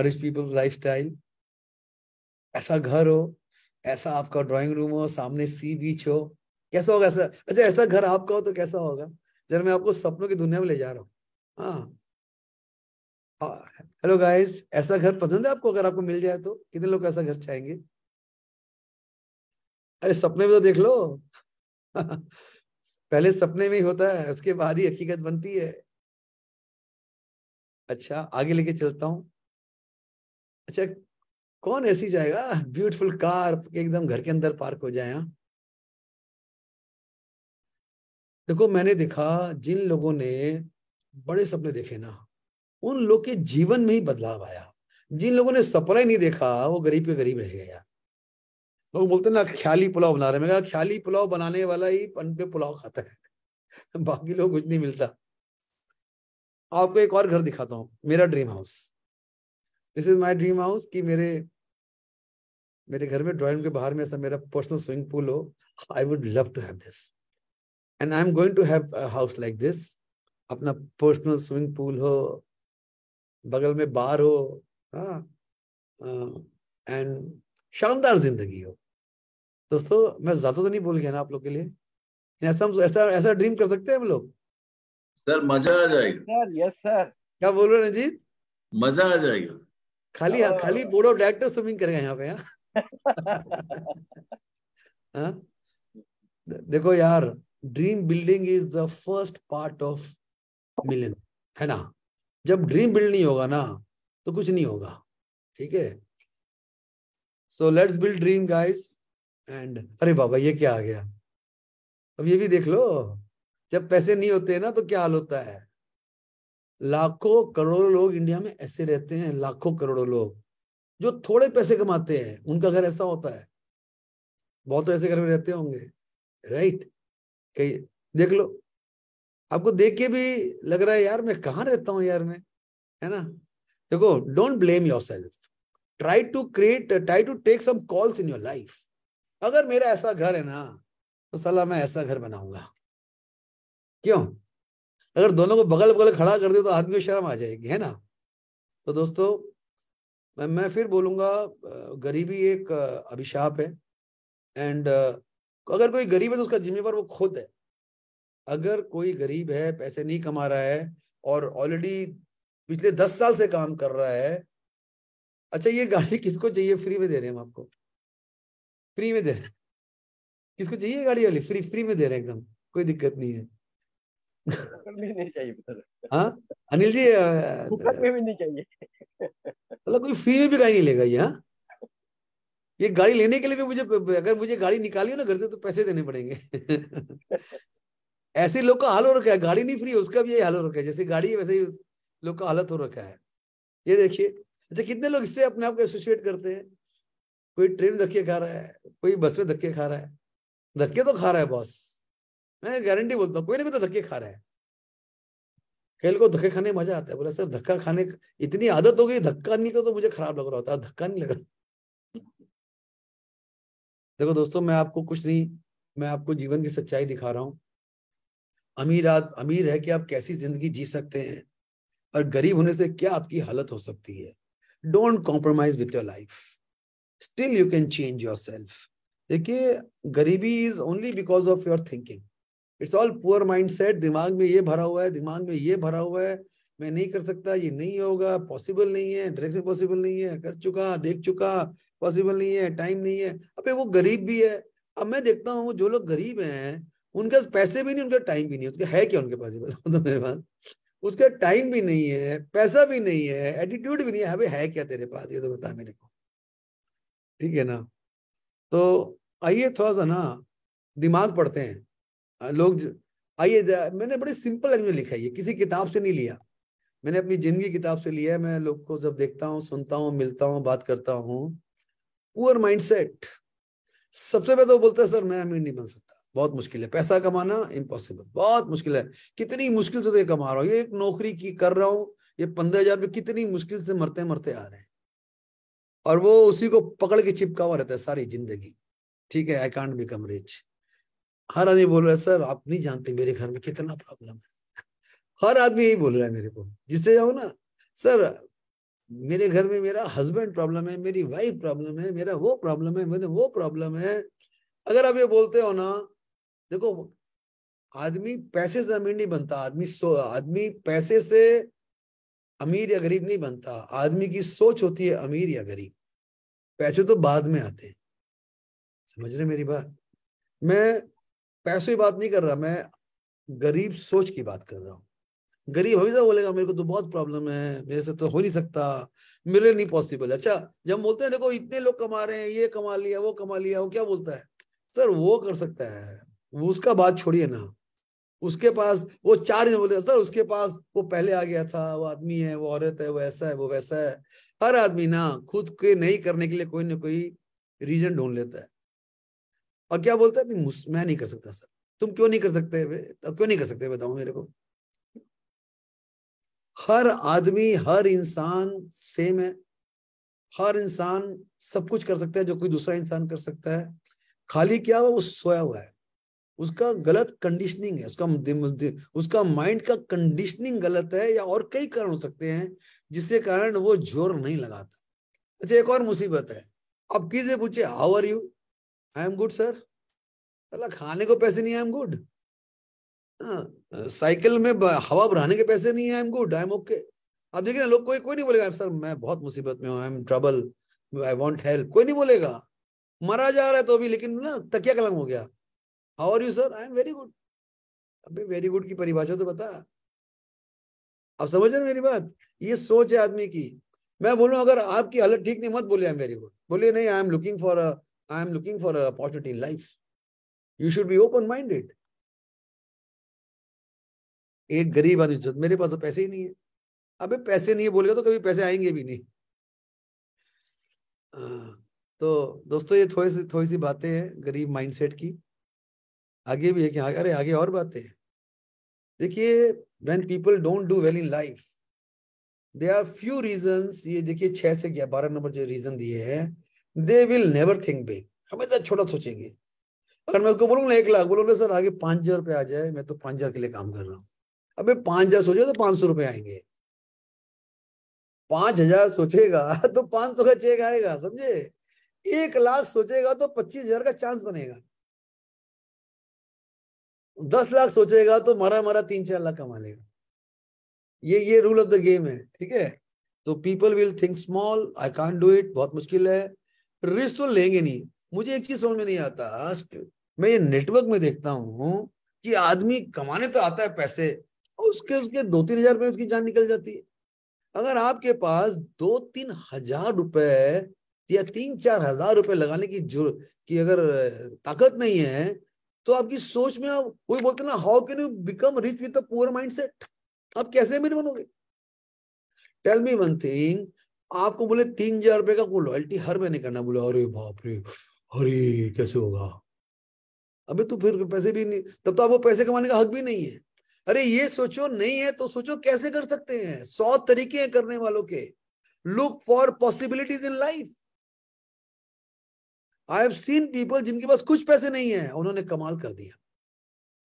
rich people lifestyle ऐसा घर हो ऐसा आपका ड्राइंग रूम हो सामने सी बीच हो। कैसा होगा ऐसा? अच्छा ऐसा घर आपका हो तो कैसा होगा? जरा मैं आपको सपनों की दुनिया में ले जा रहा हूँ। हाँ। हेलो गाइस ऐसा घर पसंद है आपको अगर आपको मिल जाए तो? कितने लोग ऐसा घर चाहेंगे? अरे, सपने में तो देख लो। पहले सपने में ही होता है, उसके बाद ही हकीकत बनती है। अच्छा आगे लेके चलता हूँ। अच्छा कौन ऐसी जाएगा? ब्यूटीफुल कार एकदम घर के अंदर पार्क हो जाए हाँ? देखो, मैंने देखा, जिन लोगों ने बड़े सपने देखे ना उन लोग के जीवन में ही बदलाव आया। जिन लोगों ने सपना ही नहीं देखा, वो गरीब के गरीब रह गया। लोग बोलते ना, ख्याली पुलाव बना रहे मैं ख्याली पुलाव बनाने वाला ही पन पे पुलाव खाता है। बाकी लोग कुछ नहीं मिलता। आपको एक और घर दिखाता हूँ, मेरा dream house this is my dream house कि मेरे मेरे घर में ड्राइंग के बाहर में ऐसा मेरा पर्सनल स्विमिंग पूल हो। I would love to have this and I am going to have house like this अपना पर्सनल स्विमिंग पूल हो। बगल में बार हो हाँ एंड शानदार ज़िंदगी हो। दोस्तों मैं ज़्यादा तो नहीं बोल गया ना आप लोग के लिए। ऐसा हम ऐसा ऐसा ड्रीम कर सकते हैं हम लोग? सर मज़ा आ जाएगा। सर यस सर क्या बोल रहे हैं रंजीत? मज़ा आ जाएगा। खाली खाली बोर्ड ऑफ़ डायरेक्टर स्विमिंग करेगा यहाँ पे हाँ? हाँ? देखो यार dream building is the first part of million है ना? जब ड्रीम बिल्ड नहीं होगा ना तो कुछ नहीं होगा, ठीक है? So let's build dream guys and अरे बाबा, ये क्या आ गया? अब ये भी देख लो, जब पैसे नहीं होते ना तो क्या हाल होता है? लाखों करोड़ों लोग इंडिया में ऐसे रहते हैं, लाखों करोड़ों लोग, जो थोड़े पैसे कमाते हैं, उनका घर ऐसा होता है। बहुत तो ऐसे घर में रहते होंगे राइट कई, देख लो आपको देख के भी लग रहा है, यार, मैं कहाँ रहता हूँ यार मैं? है ना? देखो don't blame yourself try to create try to take some calls in your life अगर मेरा ऐसा घर है ना तो सलाह मैं ऐसा घर बनाऊँगा। क्यों? अगर दोनों को बगल बगल खड़ा कर दे तो आदमी को शर्म आ जाएगी, है ना? तो दोस्तों, मैं मैं फिर बोलूँगा गरीबी एक, अभिशाप है। एंड अगर कोई गरीब है तो उसका जिम्मेवार वो खुद है। अगर कोई गरीब है पैसे नहीं कमा रहा है और ऑलरेडी पिछले दस साल से काम कर रहा है अच्छा ये गाड़ी किसको चाहिए? फ्री में दे रहे हैं हम आपको। फ्री में दे रहे हैं। किसको चाहिए गाड़ी वाली? फ्री फ्री में दे रहे हैं एकदम। कोई दिक्कत नहीं है। नहीं चाहिए हाँ? अनिल जी में भी नहीं चाहिए। मतलब कोई फ्री में भी गाड़ी नहीं लेगा ये हाँ? ये गाड़ी लेने के लिए भी मुझे अगर मुझे गाड़ी निकाली हो ना घर से तो पैसे देने पड़ेंगे। ऐसे लोग का हाल हो रखा है गाड़ी नहीं फ्री उसका भी यही हाल हो रखा है। जैसे गाड़ी है वैसे ही लोग का हालत हो रखा है। ये देखिए अच्छा कितने लोग इससे अपने आप को एसोसिएट करते हैं? कोई ट्रेन धक्के खा रहा है कोई बस में धक्के खा रहा है। धक्के तो खा रहा है बॉस। मैं गारंटी बोलता हूँ कोई ना कोई तो धक्के खा रहा है। कई को धक्के खाने मज़ा आता है। बोला सर धक्का खाने इतनी आदत हो गई धक्का नहीं तो, मुझे खराब लग रहा होता धक्का नहीं लग रहा। देखो दोस्तों मैं आपको कुछ नहीं मैं आपको जीवन की सच्चाई दिखा रहा हूँ। अमीर आद, अमीर है कि आप कैसी ज़िंदगी जी सकते हैं और गरीब होने से क्या आपकी हालत हो सकती है? Don't compromise with your life still you can change yourself देखिए, गरीबी is only because of your thinking it's all poor mind set दिमाग में ये भरा हुआ है, दिमाग में ये भरा हुआ है। मैं नहीं कर सकता, ये नहीं होगा पॉसिबल नहीं है डायरेक्ट पॉसिबल नहीं है, कर चुका, देख चुका पॉसिबल नहीं है टाइम नहीं है। अबे वो गरीब भी है। अब मैं देखता हूँ, जो लोग गरीब हैं उनके पैसे भी नहीं, उनका टाइम भी नहीं। उनके है क्या उनके पास? तो मेरे पास। उसका टाइम भी नहीं है, पैसा भी नहीं है एटीट्यूड भी नहीं है। अबे है क्या तेरे पास? ये तो बता मेरे को। ठीक है ना? तो आइए थोड़ा सा ना, दिमाग पढ़ते हैं। लोग आइए मैंने बड़े सिंपल लैंग्वेज लिखा है। ये किसी किताब से नहीं लिया। मैंने अपनी ज़िंदगी किताब से लिया है। मैं लोग को जब देखता हूँ, सुनता हूँ, मिलता हूँ, बात करता हूँ। पुअर माइंडसेट सबसे पहले तो बोलता है, सर, मैं अमीर नहीं बन सकता। बहुत मुश्किल है। पैसा कमाना इम्पॉसिबल बहुत मुश्किल है। कितनी मुश्किल से तो ये कमा रहा हूँ। ये एक नौकरी की कर रहा हूँ, ये पंद्रह हज़ार रुपये कितनी मुश्किल से मरते मरते आ रहे हैं। और वो उसी को पकड़ के चिपका हुआ रहता है सारी ज़िंदगी। ठीक है आई कांट बिकम रिच हर आदमी बोल रहा है, सर, आप नहीं जानते मेरे घर में कितना प्रॉब्लम है। हर आदमी यही बोल रहा है मेरे को। जिससे जाओ ना, सर, मेरे घर में मेरा हस्बैंड प्रॉब्लम है, मेरी वाइफ प्रॉब्लम है, मेरा वो प्रॉब्लम है मेरे वो प्रॉब्लम है। अगर आप ये बोलते हो ना देखो, आदमी पैसे से अमीर नहीं बनता, आदमी सो, आदमी पैसे से अमीर या गरीब नहीं बनता। आदमी की सोच होती है अमीर या गरीब। पैसे तो बाद में आते हैं। समझ रहे मेरी बात? मैं पैसों की बात नहीं कर रहा, मैं गरीब सोच की बात कर रहा हूँ। गरीब हमेशा बोलेगा, मेरे को तो बहुत प्रॉब्लम है, मेरे से तो हो नहीं सकता, मेरे नहीं पॉसिबल अच्छा जब बोलते हैं, देखो, इतने लोग कमा रहे हैं, ये कमा लिया, वो कमा लिया, वो क्या बोलता है? सर, वो कर सकता है। वो उसका बात छोड़िए ना। उसके पास वो चार बोले, सर, उसके पास वो पहले आ गया था, वो आदमी है, वो औरत है, वो ऐसा है, वो वैसा है। हर आदमी ना खुद के नहीं करने के लिए कोई ना कोई रीजन ढूंढ लेता है। और क्या बोलता है? मैं नहीं कर सकता, सर। तुम क्यों नहीं कर सकते अब क्यों नहीं कर सकते बताओ मेरे को? हर आदमी, हर इंसान सेम है। हर इंसान सब कुछ कर सकता है, जो कोई दूसरा इंसान कर सकता है। खाली क्या हुआ? वो सोया हुआ है। उसका गलत कंडीशनिंग है, उसका उसका माइंड का कंडीशनिंग गलत है या और कई कारण हो सकते हैं, जिसके कारण वो ज़ोर नहीं लगाता। अच्छा एक और मुसीबत है। अब किसे पूछे how are you I am good sir अल्लाह, खाने को पैसे नहीं आई एम गुड साइकिल में हवा भराने के पैसे नहीं है I am good I am okay अब देखिए ना, लोग कोई कोई नहीं बोलेगा सर मैं बहुत मुसीबत में हूँ I am trouble I want help कोई नहीं बोलेगा। मरा जा रहा है तो भी, लेकिन ना, तकिया कलम हो गया। How are you sir I am very good अबे वेरी गुड की परिभाषा तो बता। अब समझ रहे मेरी बात? ये सोच है आदमी की। मैं बोलूँ अगर आपकी हालत ठीक नहीं, मत बोले आई एम वेरी गुड बोलिए, नहीं I am looking for I am looking for opportunity in life you should be open minded एक गरीब आदमी मेरे पास तो पैसे ही नहीं है। अबे, पैसे नहीं है, बोलेगा तो कभी पैसे आएँगे भी नहीं। तो दोस्तों, ये थोड़ी सी थोड़ी सी बातें हैं गरीब माइंडसेट की। आगे भी है कि अरे आगे और बातें हैं। देखिए when people don't do well in life they are few reasons ये देखिए छह से क्या बारह नंबर जो रीजन दिए हैं they will never think big हमेशा छोटा सोचेंगे। अगर मैं उसको बोलूँगा एक लाख बोलूँगा सर, आगे पाँच हज़ार रुपये आ जाए, मैं तो पाँच हज़ार के लिए काम कर रहा हूँ। अबे पाँच हज़ार सोचे तो पाँच सौ रुपए आएँगे। पाँच हज़ार सोचेगा तो पाँच सौ का चेक आएगा, समझे? एक लाख सोचेगा तो पच्चीस हज़ार का चांस बनेगा। दस लाख सोचेगा तो मरा मरा तीन चार लाख कमा लेगा। ये ये रूल ऑफ़ द गेम है, ठीक है? तो people will think small I can do it बहुत मुश्किल है। रिस्क तो लेंगे नहीं। मुझे एक चीज़ समझ में नहीं आता। मैं ये नेटवर्क में देखता हूँ कि आदमी कमाने तो आता है पैसे, और उसके उसके दो तीन हज़ार रुपए उसकी जान निकल जाती है। अगर आपके पास दो तीन हज़ार रुपए या तीन चार हज़ार रुपए लगाने की जो, की अगर, ताकत नहीं है तो आपकी सोच में आप कोई बोलते ना how can you become rich with poor mind set आप कैसे मेरे बनोगे? टेल मी वन थिंग आपको बोले तीन हज़ार रुपए का कोई लॉयल्टी हर महीने करना, बोले, अरे बाप रे, अरे, कैसे होगा? अबे तो फिर पैसे भी नहीं, तब तो आपको पैसे कमाने का हक भी नहीं है। अरे ये सोचो, नहीं है तो सोचो कैसे कर सकते हैं? सौ तरीके हैं करने वालों के। Look for possibilities in life I have seen people जिनके पास कुछ पैसे नहीं है, उन्होंने कमाल कर दिया।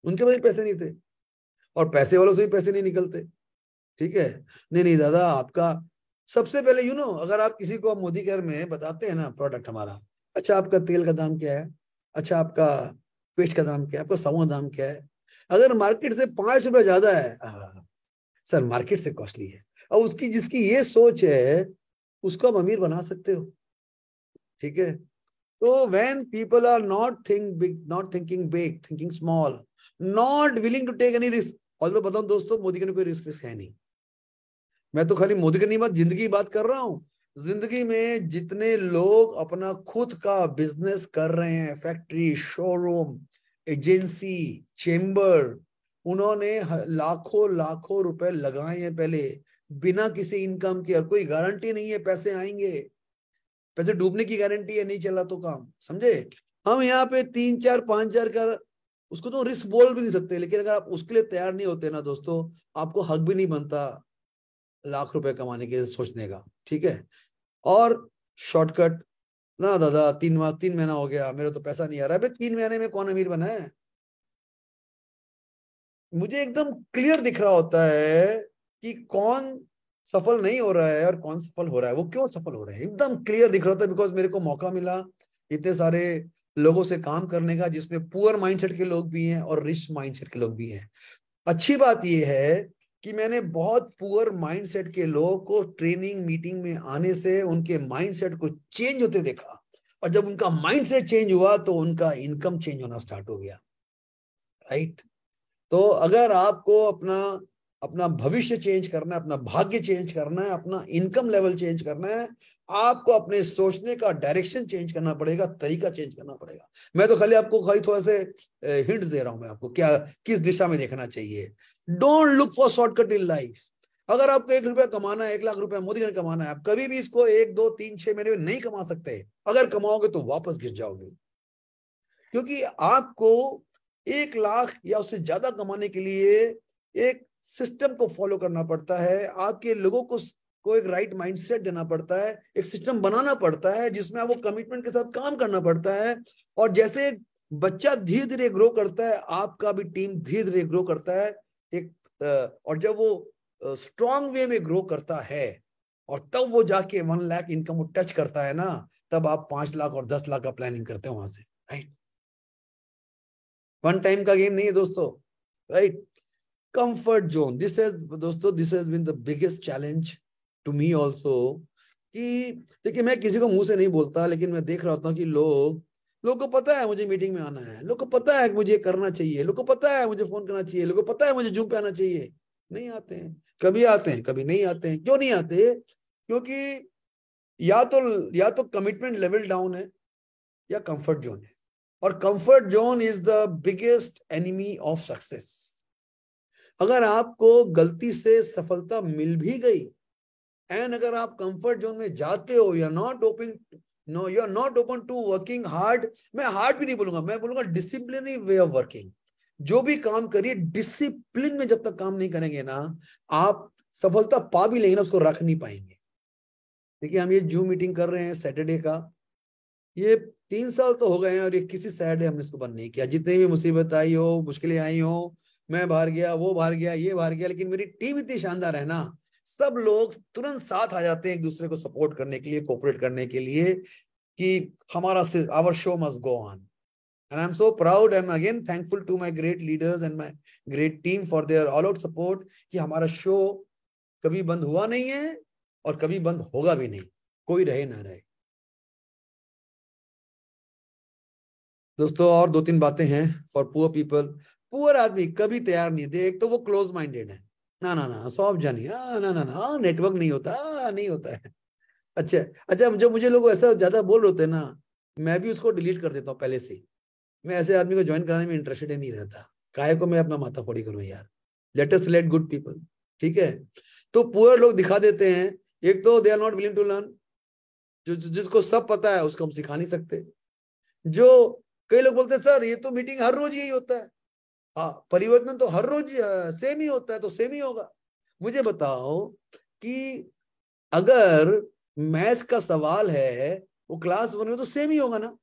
उनके पास पैसे नहीं थे। और पैसे वालों से भी पैसे नहीं निकलते। ठीक है? नहीं नहीं, दादा, आपका सबसे पहले यू नो अगर आप किसी को मोदी केयर में बताते हैं ना प्रोडक्ट हमारा अच्छा आपका तेल का दाम क्या है? अच्छा आपका पेस्ट का दाम क्या है? आपका साबुन दाम क्या है? अगर मार्केट से पाँच रुपए ज़्यादा है सर मार्केट से कॉस्टली है। और उसकी जिसकी ये सोच है, उसको आप अमीर बना सकते हो। ठीक है? तो when people are not think big not thinking big thinking small not willing to take any risk और तो बताऊँ दोस्तों, मोदी का कोई रिस्क रिस्क है नहीं। मैं तो खाली मोदी की नहीं बात ज़िंदगी बात कर रहा हूँ। ज़िंदगी में जितने लोग अपना खुद का बिज़नेस कर रहे हैं फैक्ट्री शोरूम एजेंसी चेंबर उन्होंने लाखों लाखों रुपए लगाए हैं पहले। बिना किसी इनकम के, और कोई गारंटी नहीं है, पैसे आएँगे। पैसे डूबने की गारंटी है, नहीं चला तो काम, समझे? हम यहाँ पे तीन चार, पाँच हज़ार का, उसको तो रिस्क बोल भी नहीं सकते, लेकिन अगर आप उसके लिए तैयार नहीं होते ना दोस्तों, आपको हक भी नहीं बनता लाख रुपए कमाने के सोचने का, ठीक है? और शॉर्टकट ना दादा, तीन माह, तीन महीना हो गया, मेरा तो पैसा नहीं आ रहा है तीन महीने में कौन अमीर बना है? मुझे एकदम क्लियर दिख रहा होता है कि कौन सफल नहीं हो रहा है और कौन सफल हो रहा है? वो क्यों सफल हो रहा है? एकदम क्लियर दिख रहा है बिकॉज़ मेरे को मौका मिला इतने सारे लोगों से काम करने का, जिसमें पुअर माइंडसेट के लोग भी हैं और रिच माइंडसेट के लोग भी हैं। अच्छी बात यह है कि मैंने बहुत पुअर माइंडसेट के लोगों को ट्रेनिंग मीटिंग में आने से उनके माइंडसेट को चेंज होते देखा। और जब उनका माइंडसेट चेंज हुआ तो उनका इनकम चेंज होना स्टार्ट हो गया। राइट तो अगर आपको अपना अपना भविष्य चेंज करना है, अपना भाग्य चेंज करना है, अपना इनकम लेवल चेंज करना है, आपको अपने सोचने का डायरेक्शन चेंज करना पड़ेगा, तरीका चेंज करना पड़ेगा। मैं तो खाली आपको खाली थोड़ा से हिंट्स दे रहा हूँ मैं आपको, क्या, किस दिशा में देखना चाहिए। Don't look for shortcut in life अगर आपको एक रुपया कमाना है, एक लाख रुपया मोदी ने कमाना है, आप कभी भी इसको एक, दो, तीन, छह महीने में नहीं कमा सकते। अगर कमाओगे तो वापस गिर जाओगे। क्योंकि आपको एक लाख या उससे ज़्यादा कमाने के लिए एक सिस्टम को फॉलो करना पड़ता है, आपके लोगों को को एक राइट माइंडसेट देना पड़ता है, एक सिस्टम बनाना पड़ता है, जिसमें आपको कमिटमेंट के साथ काम करना पड़ता है। और जैसे बच्चा धीरे धीरे ग्रो करता है, आपका भी टीम धीरे धीरे ग्रो करता है, एक और जब वो स्ट्रॉन्ग वे में ग्रो करता है, और तब वो जाके वन लाख इनकम टच करता है ना, तब आप पाँच लाख और दस लाख का प्लानिंग करते हो वहाँ से, राइट? वन टाइम का गेम नहीं है दोस्तों, right? Comfort zone this is दोस्तों this has been the biggest challenge to me also कि देखिए, मैं किसी को मुँह से नहीं बोलता, लेकिन मैं देख रहा होता हूँ कि लोग लोग को पता है मुझे मीटिंग में आना है, लोग को पता है मुझे करना चाहिए, लोग को पता है मुझे फ़ोन करना चाहिए, लोग को पता है मुझे जूम पे आना चाहिए। नहीं आते हैं। कभी आते हैं, कभी नहीं आते हैं। क्यों नहीं आते? क्योंकि या तो या तो कमिटमेंट लेवल डाउन है, या कंफर्ट जोन है। और comfort zone is the biggest enemy of success अगर आपको गलती से सफलता मिल भी गई एंड अगर आप कंफर्ट जोन में जाते हो या not open no you are not open to working hard मैं हार्ड भी नहीं बोलूँगा, मैं बोलूँगा डिसिप्लिन वे ऑफ़ वर्किंग जो भी काम करिए डिसिप्लिन में जब तक काम नहीं करेंगे ना, आप सफलता पा भी लेंगे ना, उसको रख नहीं पाएँगे। देखिए, हम ये जूम मीटिंग कर रहे हैं सैटरडे का। ये तीन साल तो हो गए हैं और ये किसी सैटरडे हमने इसको बंद नहीं किया। जितनी भी मुसीबत आई हो, मुश्किलें आई हो मैं बाहर गया, वो बाहर गया, ये बाहर गया, लेकिन मेरी टीम इतनी शानदार है ना, सब लोग तुरंत साथ आ जाते हैं एक दूसरे को सपोर्ट करने के लिए कोऑपरेट करने के लिए कि हमारा our show must go on And I'm so proud. I'm again thankful to my great leaders and my great team for their all out support कि हमारा शो कभी बंद हुआ नहीं है और कभी बंद होगा भी नहीं, कोई रहे ना रहे दोस्तों, और दो तीन बातें हैं फॉर पुअर पीपल पुअर आदमी, कभी तैयार नहीं थे एक तो वो क्लोज माइंडेड है। ना ना ना सॉफ्ट जानी ना ना ना नेटवर्क नहीं होता नहीं होता है। अच्छा अच्छा जो मुझे लोग ऐसा ज़्यादा बोल रहे होते ना, मैं भी उसको डिलीट कर देता हूँ पहले से मैं ऐसे आदमी को ज्वाइन कराने में इंटरेस्टेड नहीं रहता। काय को मैं अपना माथा फोड़ी करूँ यार? अस लेट गुड पीपल ठीक है? तो पुअर लोग दिखा देते हैं, एक तो they are not willing to learn जो जिसको सब पता है, उसको हम सिखा नहीं सकते। जो, कई लोग बोलते हैं, सर, ये तो मीटिंग हर रोज यही होता है। हाँ परिवर्तन तो हर रोज सेम ही होता है तो सेम ही होगा। मुझे बताओ कि अगर मैथ्स का सवाल है, वो क्लास वन में तो सेम ही होगा ना?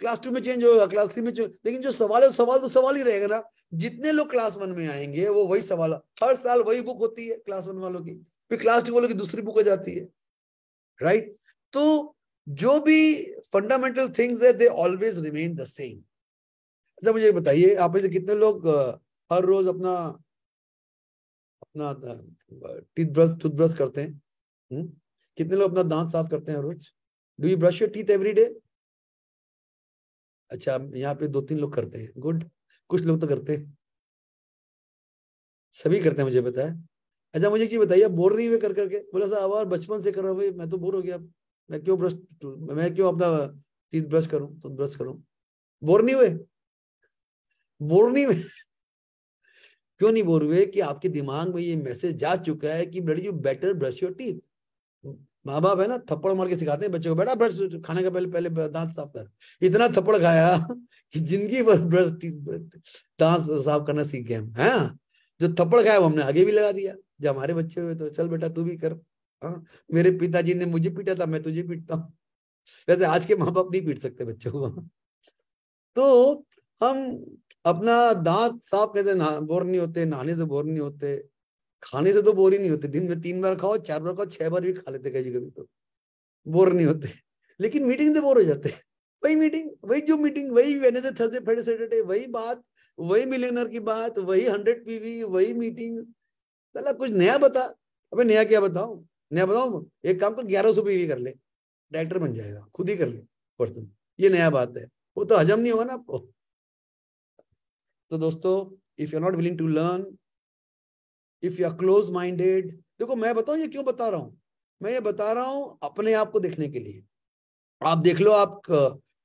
क्लास टू में चेंज होगा क्लास थ्री में चेंज लेकिन जो सवाल है सवाल तो सवाल ही रहेगा ना। जितने लोग क्लास वन में आएँगे, वो वही सवाल, हर साल वही बुक होती है क्लास वन वालों की। फिर क्लास टू वालों की दूसरी बुक हो जाती है राइट तो जो भी फंडामेंटल थिंग्स है they always remain the same अच्छा मुझे बताइए, आप में से कितने लोग हर रोज अपना अपना टीथ ब्रश टूथ टूथब्रश करते हैं? हुँ? हम्म? कितने लोग अपना दांत साफ़ करते हैं रोज? Do you brush your teeth every day अच्छा यहाँ पे दो तीन लोग करते हैं। गुड कुछ लोग तो करते हैं। सभी करते हैं, मुझे पता है। अच्छा मुझे चीज़ बताइए बोर नहीं हुए कर करके? बोला साहब और बचपन से कर रहा हूँ मैं तो बोर हो गया। मैं क्यों ब्रश मैं क्यों अपना टीथ ब्रश करूँ? तो ब्रश करूँ? बोर नहीं हुए? बोर नहीं हुए क्यों नहीं बोर हुए कि आपके दिमाग में ये मैसेज जा चुका है कि bloody you better brush your teeth माँ बाप है ना, थप्पड़ मार के सिखाते हैं बच्चों को, बेटा ब्रश खाने का पहले पहले दांत साफ़ कर। इतना थप्पड़ खाया कि ज़िंदगी भर ब्रश दांत साफ़ करना सीख गए हम, है? जो थप्पड़ खाया वो हमने आगे भी लगा दिया। जब हमारे बच्चे हुए तो चल बेटा, तू भी कर। हाँ मेरे पिताजी ने मुझे पीटा था, मैं तुझे पीटता हूँ। वैसे आज के माँ बाप नहीं पीट सकते बच्चों को। तो हम अपना दांत साफ़ कैसे बोर नहीं होते, नहाने से बोर नहीं होते, खाने से तो बोर ही नहीं होते। दिन में तीन बार खाओ, चार बार खाओ, छह बार भी खा लेते कभी कभी तो। बोर नहीं होते। लेकिन मीटिंग से बोर हो जाते। वही मीटिंग वही जो मीटिंग वही वेनेसडे थर्सडे फ्राइडे सैटरडे वही बात, वही मिलेनर की बात, वही हंड्रेड पीवी वही मीटिंग चला कुछ नया बता। अबे नया क्या बताऊँ? नया बताऊँ? एक काम कर, ग्यारह सौ पीवी कर ले। डायरेक्टर बन जाएगा। खुद ही कर ले। पर्सन ये नया बात है। वो तो हजम नहीं होगा ना आपको? तो दोस्तों if you not willing to learn if you are close minded देखो, मैं बताऊँ, ये क्यों बता रहा हूँ? मैं ये बता रहा हूँ अपने आप को देखने के लिए। आप देख लो, आप,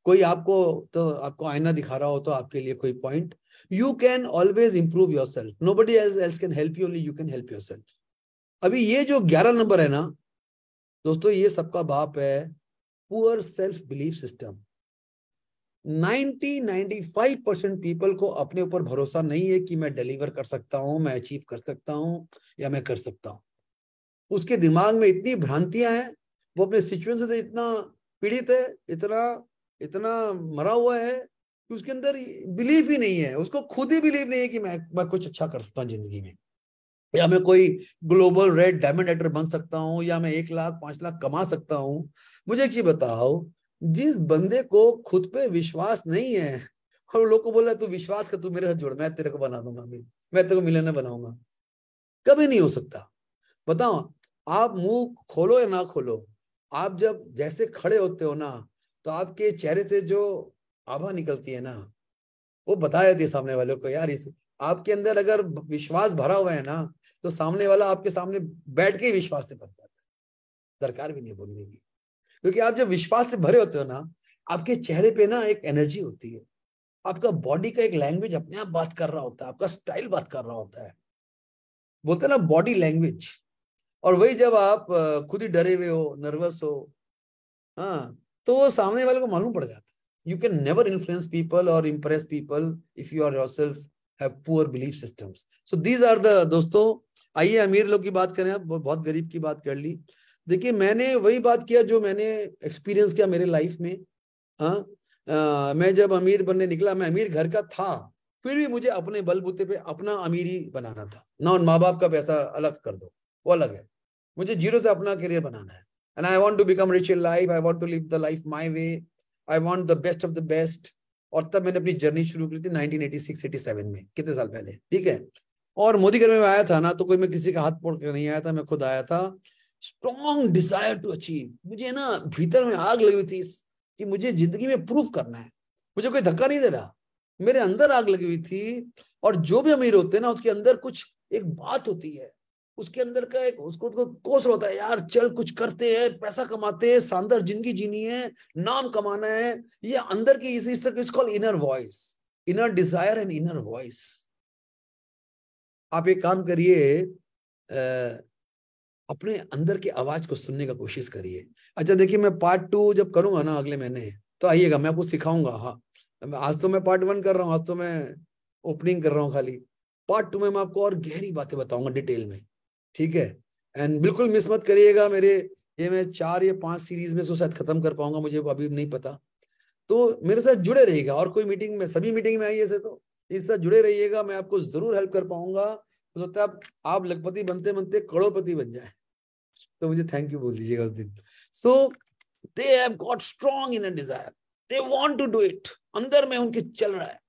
कोई आपको तो आपको आईना दिखा रहा हो तो आपके लिए कोई point you can always improve yourself nobody else can help you only you can help yourself अभी ये जो ग्यारह नंबर है ना, दोस्तों, ये सबका बाप है poor self belief system 90 95 percent people को अपने ऊपर भरोसा नहीं है कि मैं डिलीवर कर सकता हूँ, मैं अचीव कर सकता हूँ या मैं कर सकता हूँ। उसके दिमाग में इतनी भ्रांतियाँ हैं, वो अपने सिचुएशन से इतना पीड़ित है, इतना इतना मरा हुआ है कि उसके अंदर बिलीव ही नहीं है। उसको खुद ही बिलीव नहीं है कि मैं मैं कुछ अच्छा कर सकता हूँ ज़िंदगी में। या मैं कोई ग्लोबल रेड डायमंड एक्टर बन सकता हूँ, या मैं एक लाख, पाँच लाख कमा सकता हूँ। मुझे एक चीज़ बताओ जिस बंदे को खुद पे विश्वास नहीं है, और लोग को बोला, तू विश्वास कर, तू मेरे हाथ जोड़, मैं तेरे को बना दूँगा, मैं तेरे को मिलने बनाऊँगा। कभी नहीं हो सकता। बताओ, आप मुँह खोलो या ना खोलो, आप जब जैसे खड़े होते हो ना तो आपके चेहरे से जो आभा निकलती है ना, वो बता देती है सामने वाले को, यार, इस, आपके अंदर अगर विश्वास भरा हुआ है ना तो सामने वाला आपके सामने बैठ के ही विश्वास से भर जाता है। दरकार भी नहीं बोलने की। क्योंकि आप जब विश्वास से भरे होते हो ना, आपके चेहरे पे ना एक एनर्जी होती है। आपका बॉडी का एक लैंग्वेज अपने आप बात कर रहा होता है, आपका स्टाइल बात कर रहा होता है। बोलते ना बॉडी लैंग्वेज और वही जब आप खुद ही डरे हुए हो नर्वस हो हाँ तो वो सामने वाले को मालूम पड़ जाता है। You can never influence people और impress people if you are yourself have poor belief systems so these are the दोस्तों, आइए अमीर लोग की बात करें। अब बहुत गरीब की बात कर ली। देखिए, मैंने वही बात किया जो मैंने एक्सपीरियंस किया मेरे लाइफ में। हाँ मैं जब अमीर बनने निकला, मैं अमीर घर का था, फिर भी मुझे अपने बलबूते पे अपना अमीरी बनाना था। ना माँ बाप का पैसा अलग कर दो, वो अलग है। मुझे ज़ीरो से अपना करियर बनाना है। And I want to become rich in life I want to live the life my way I want the best of the best और तब मैंने अपनी जर्नी शुरू की थी 1986-87 में, कितने साल पहले, ठीक है? और मोदी घर में आया था ना तो कोई मैं किसी का हाथ पकड़ कर नहीं आया था, मैं खुद आया था। स्ट्रॉन्ग डिज़ायर टू अचीव मुझे ना भीतर में आग लगी हुई थी कि मुझे ज़िंदगी में प्रूफ करना है। मुझे कोई धक्का नहीं दे रहा। मेरे अंदर आग लगी हुई थी और जो भी अमीर होते हैं ना, उसके अंदर कुछ एक बात होती है। उसके अंदर का एक, उसको तो कोस होता है, यार, चल कुछ करते हैं, पैसा कमाते हैं, शानदार ज़िंदगी जीनी है, नाम कमाना है। ये अंदर की इस इस call inner voice inner desire and inner voice आप एक काम करिए अपने अंदर की आवाज़ को सुनने का कोशिश करिए। अच्छा देखिए, मैं पार्ट टू जब करूँगा ना अगले महीने तो आइएगा, मैं आपको सिखाऊँगा। हाँ आज तो मैं पार्ट वन कर रहा हूँ, आज तो मैं ओपनिंग कर रहा हूँ खाली। पार्ट टू में मैं आपको और गहरी बातें बताऊँगा डिटेल में, ठीक है? एंड बिल्कुल मिस मत करिएगा मेरे, ये मैं चार या पाँच सीरीज़ में शायद खत्म कर पाऊँगा, मुझे अभी नहीं पता। तो मेरे साथ जुड़े रहिएगा, और कोई मीटिंग में, सभी मीटिंग में आइए से तो इस साथ जुड़े रहिएगा, मैं आपको ज़रूर हेल्प कर पाऊँगा। हो सकता है, आप लखपति बनते बनते करोड़पति बन जाए। तो मुझे थैंक यू बोल दीजिएगा उस दिन। So they have got strong in desire they want to do it अंदर में उनके चल रहा है।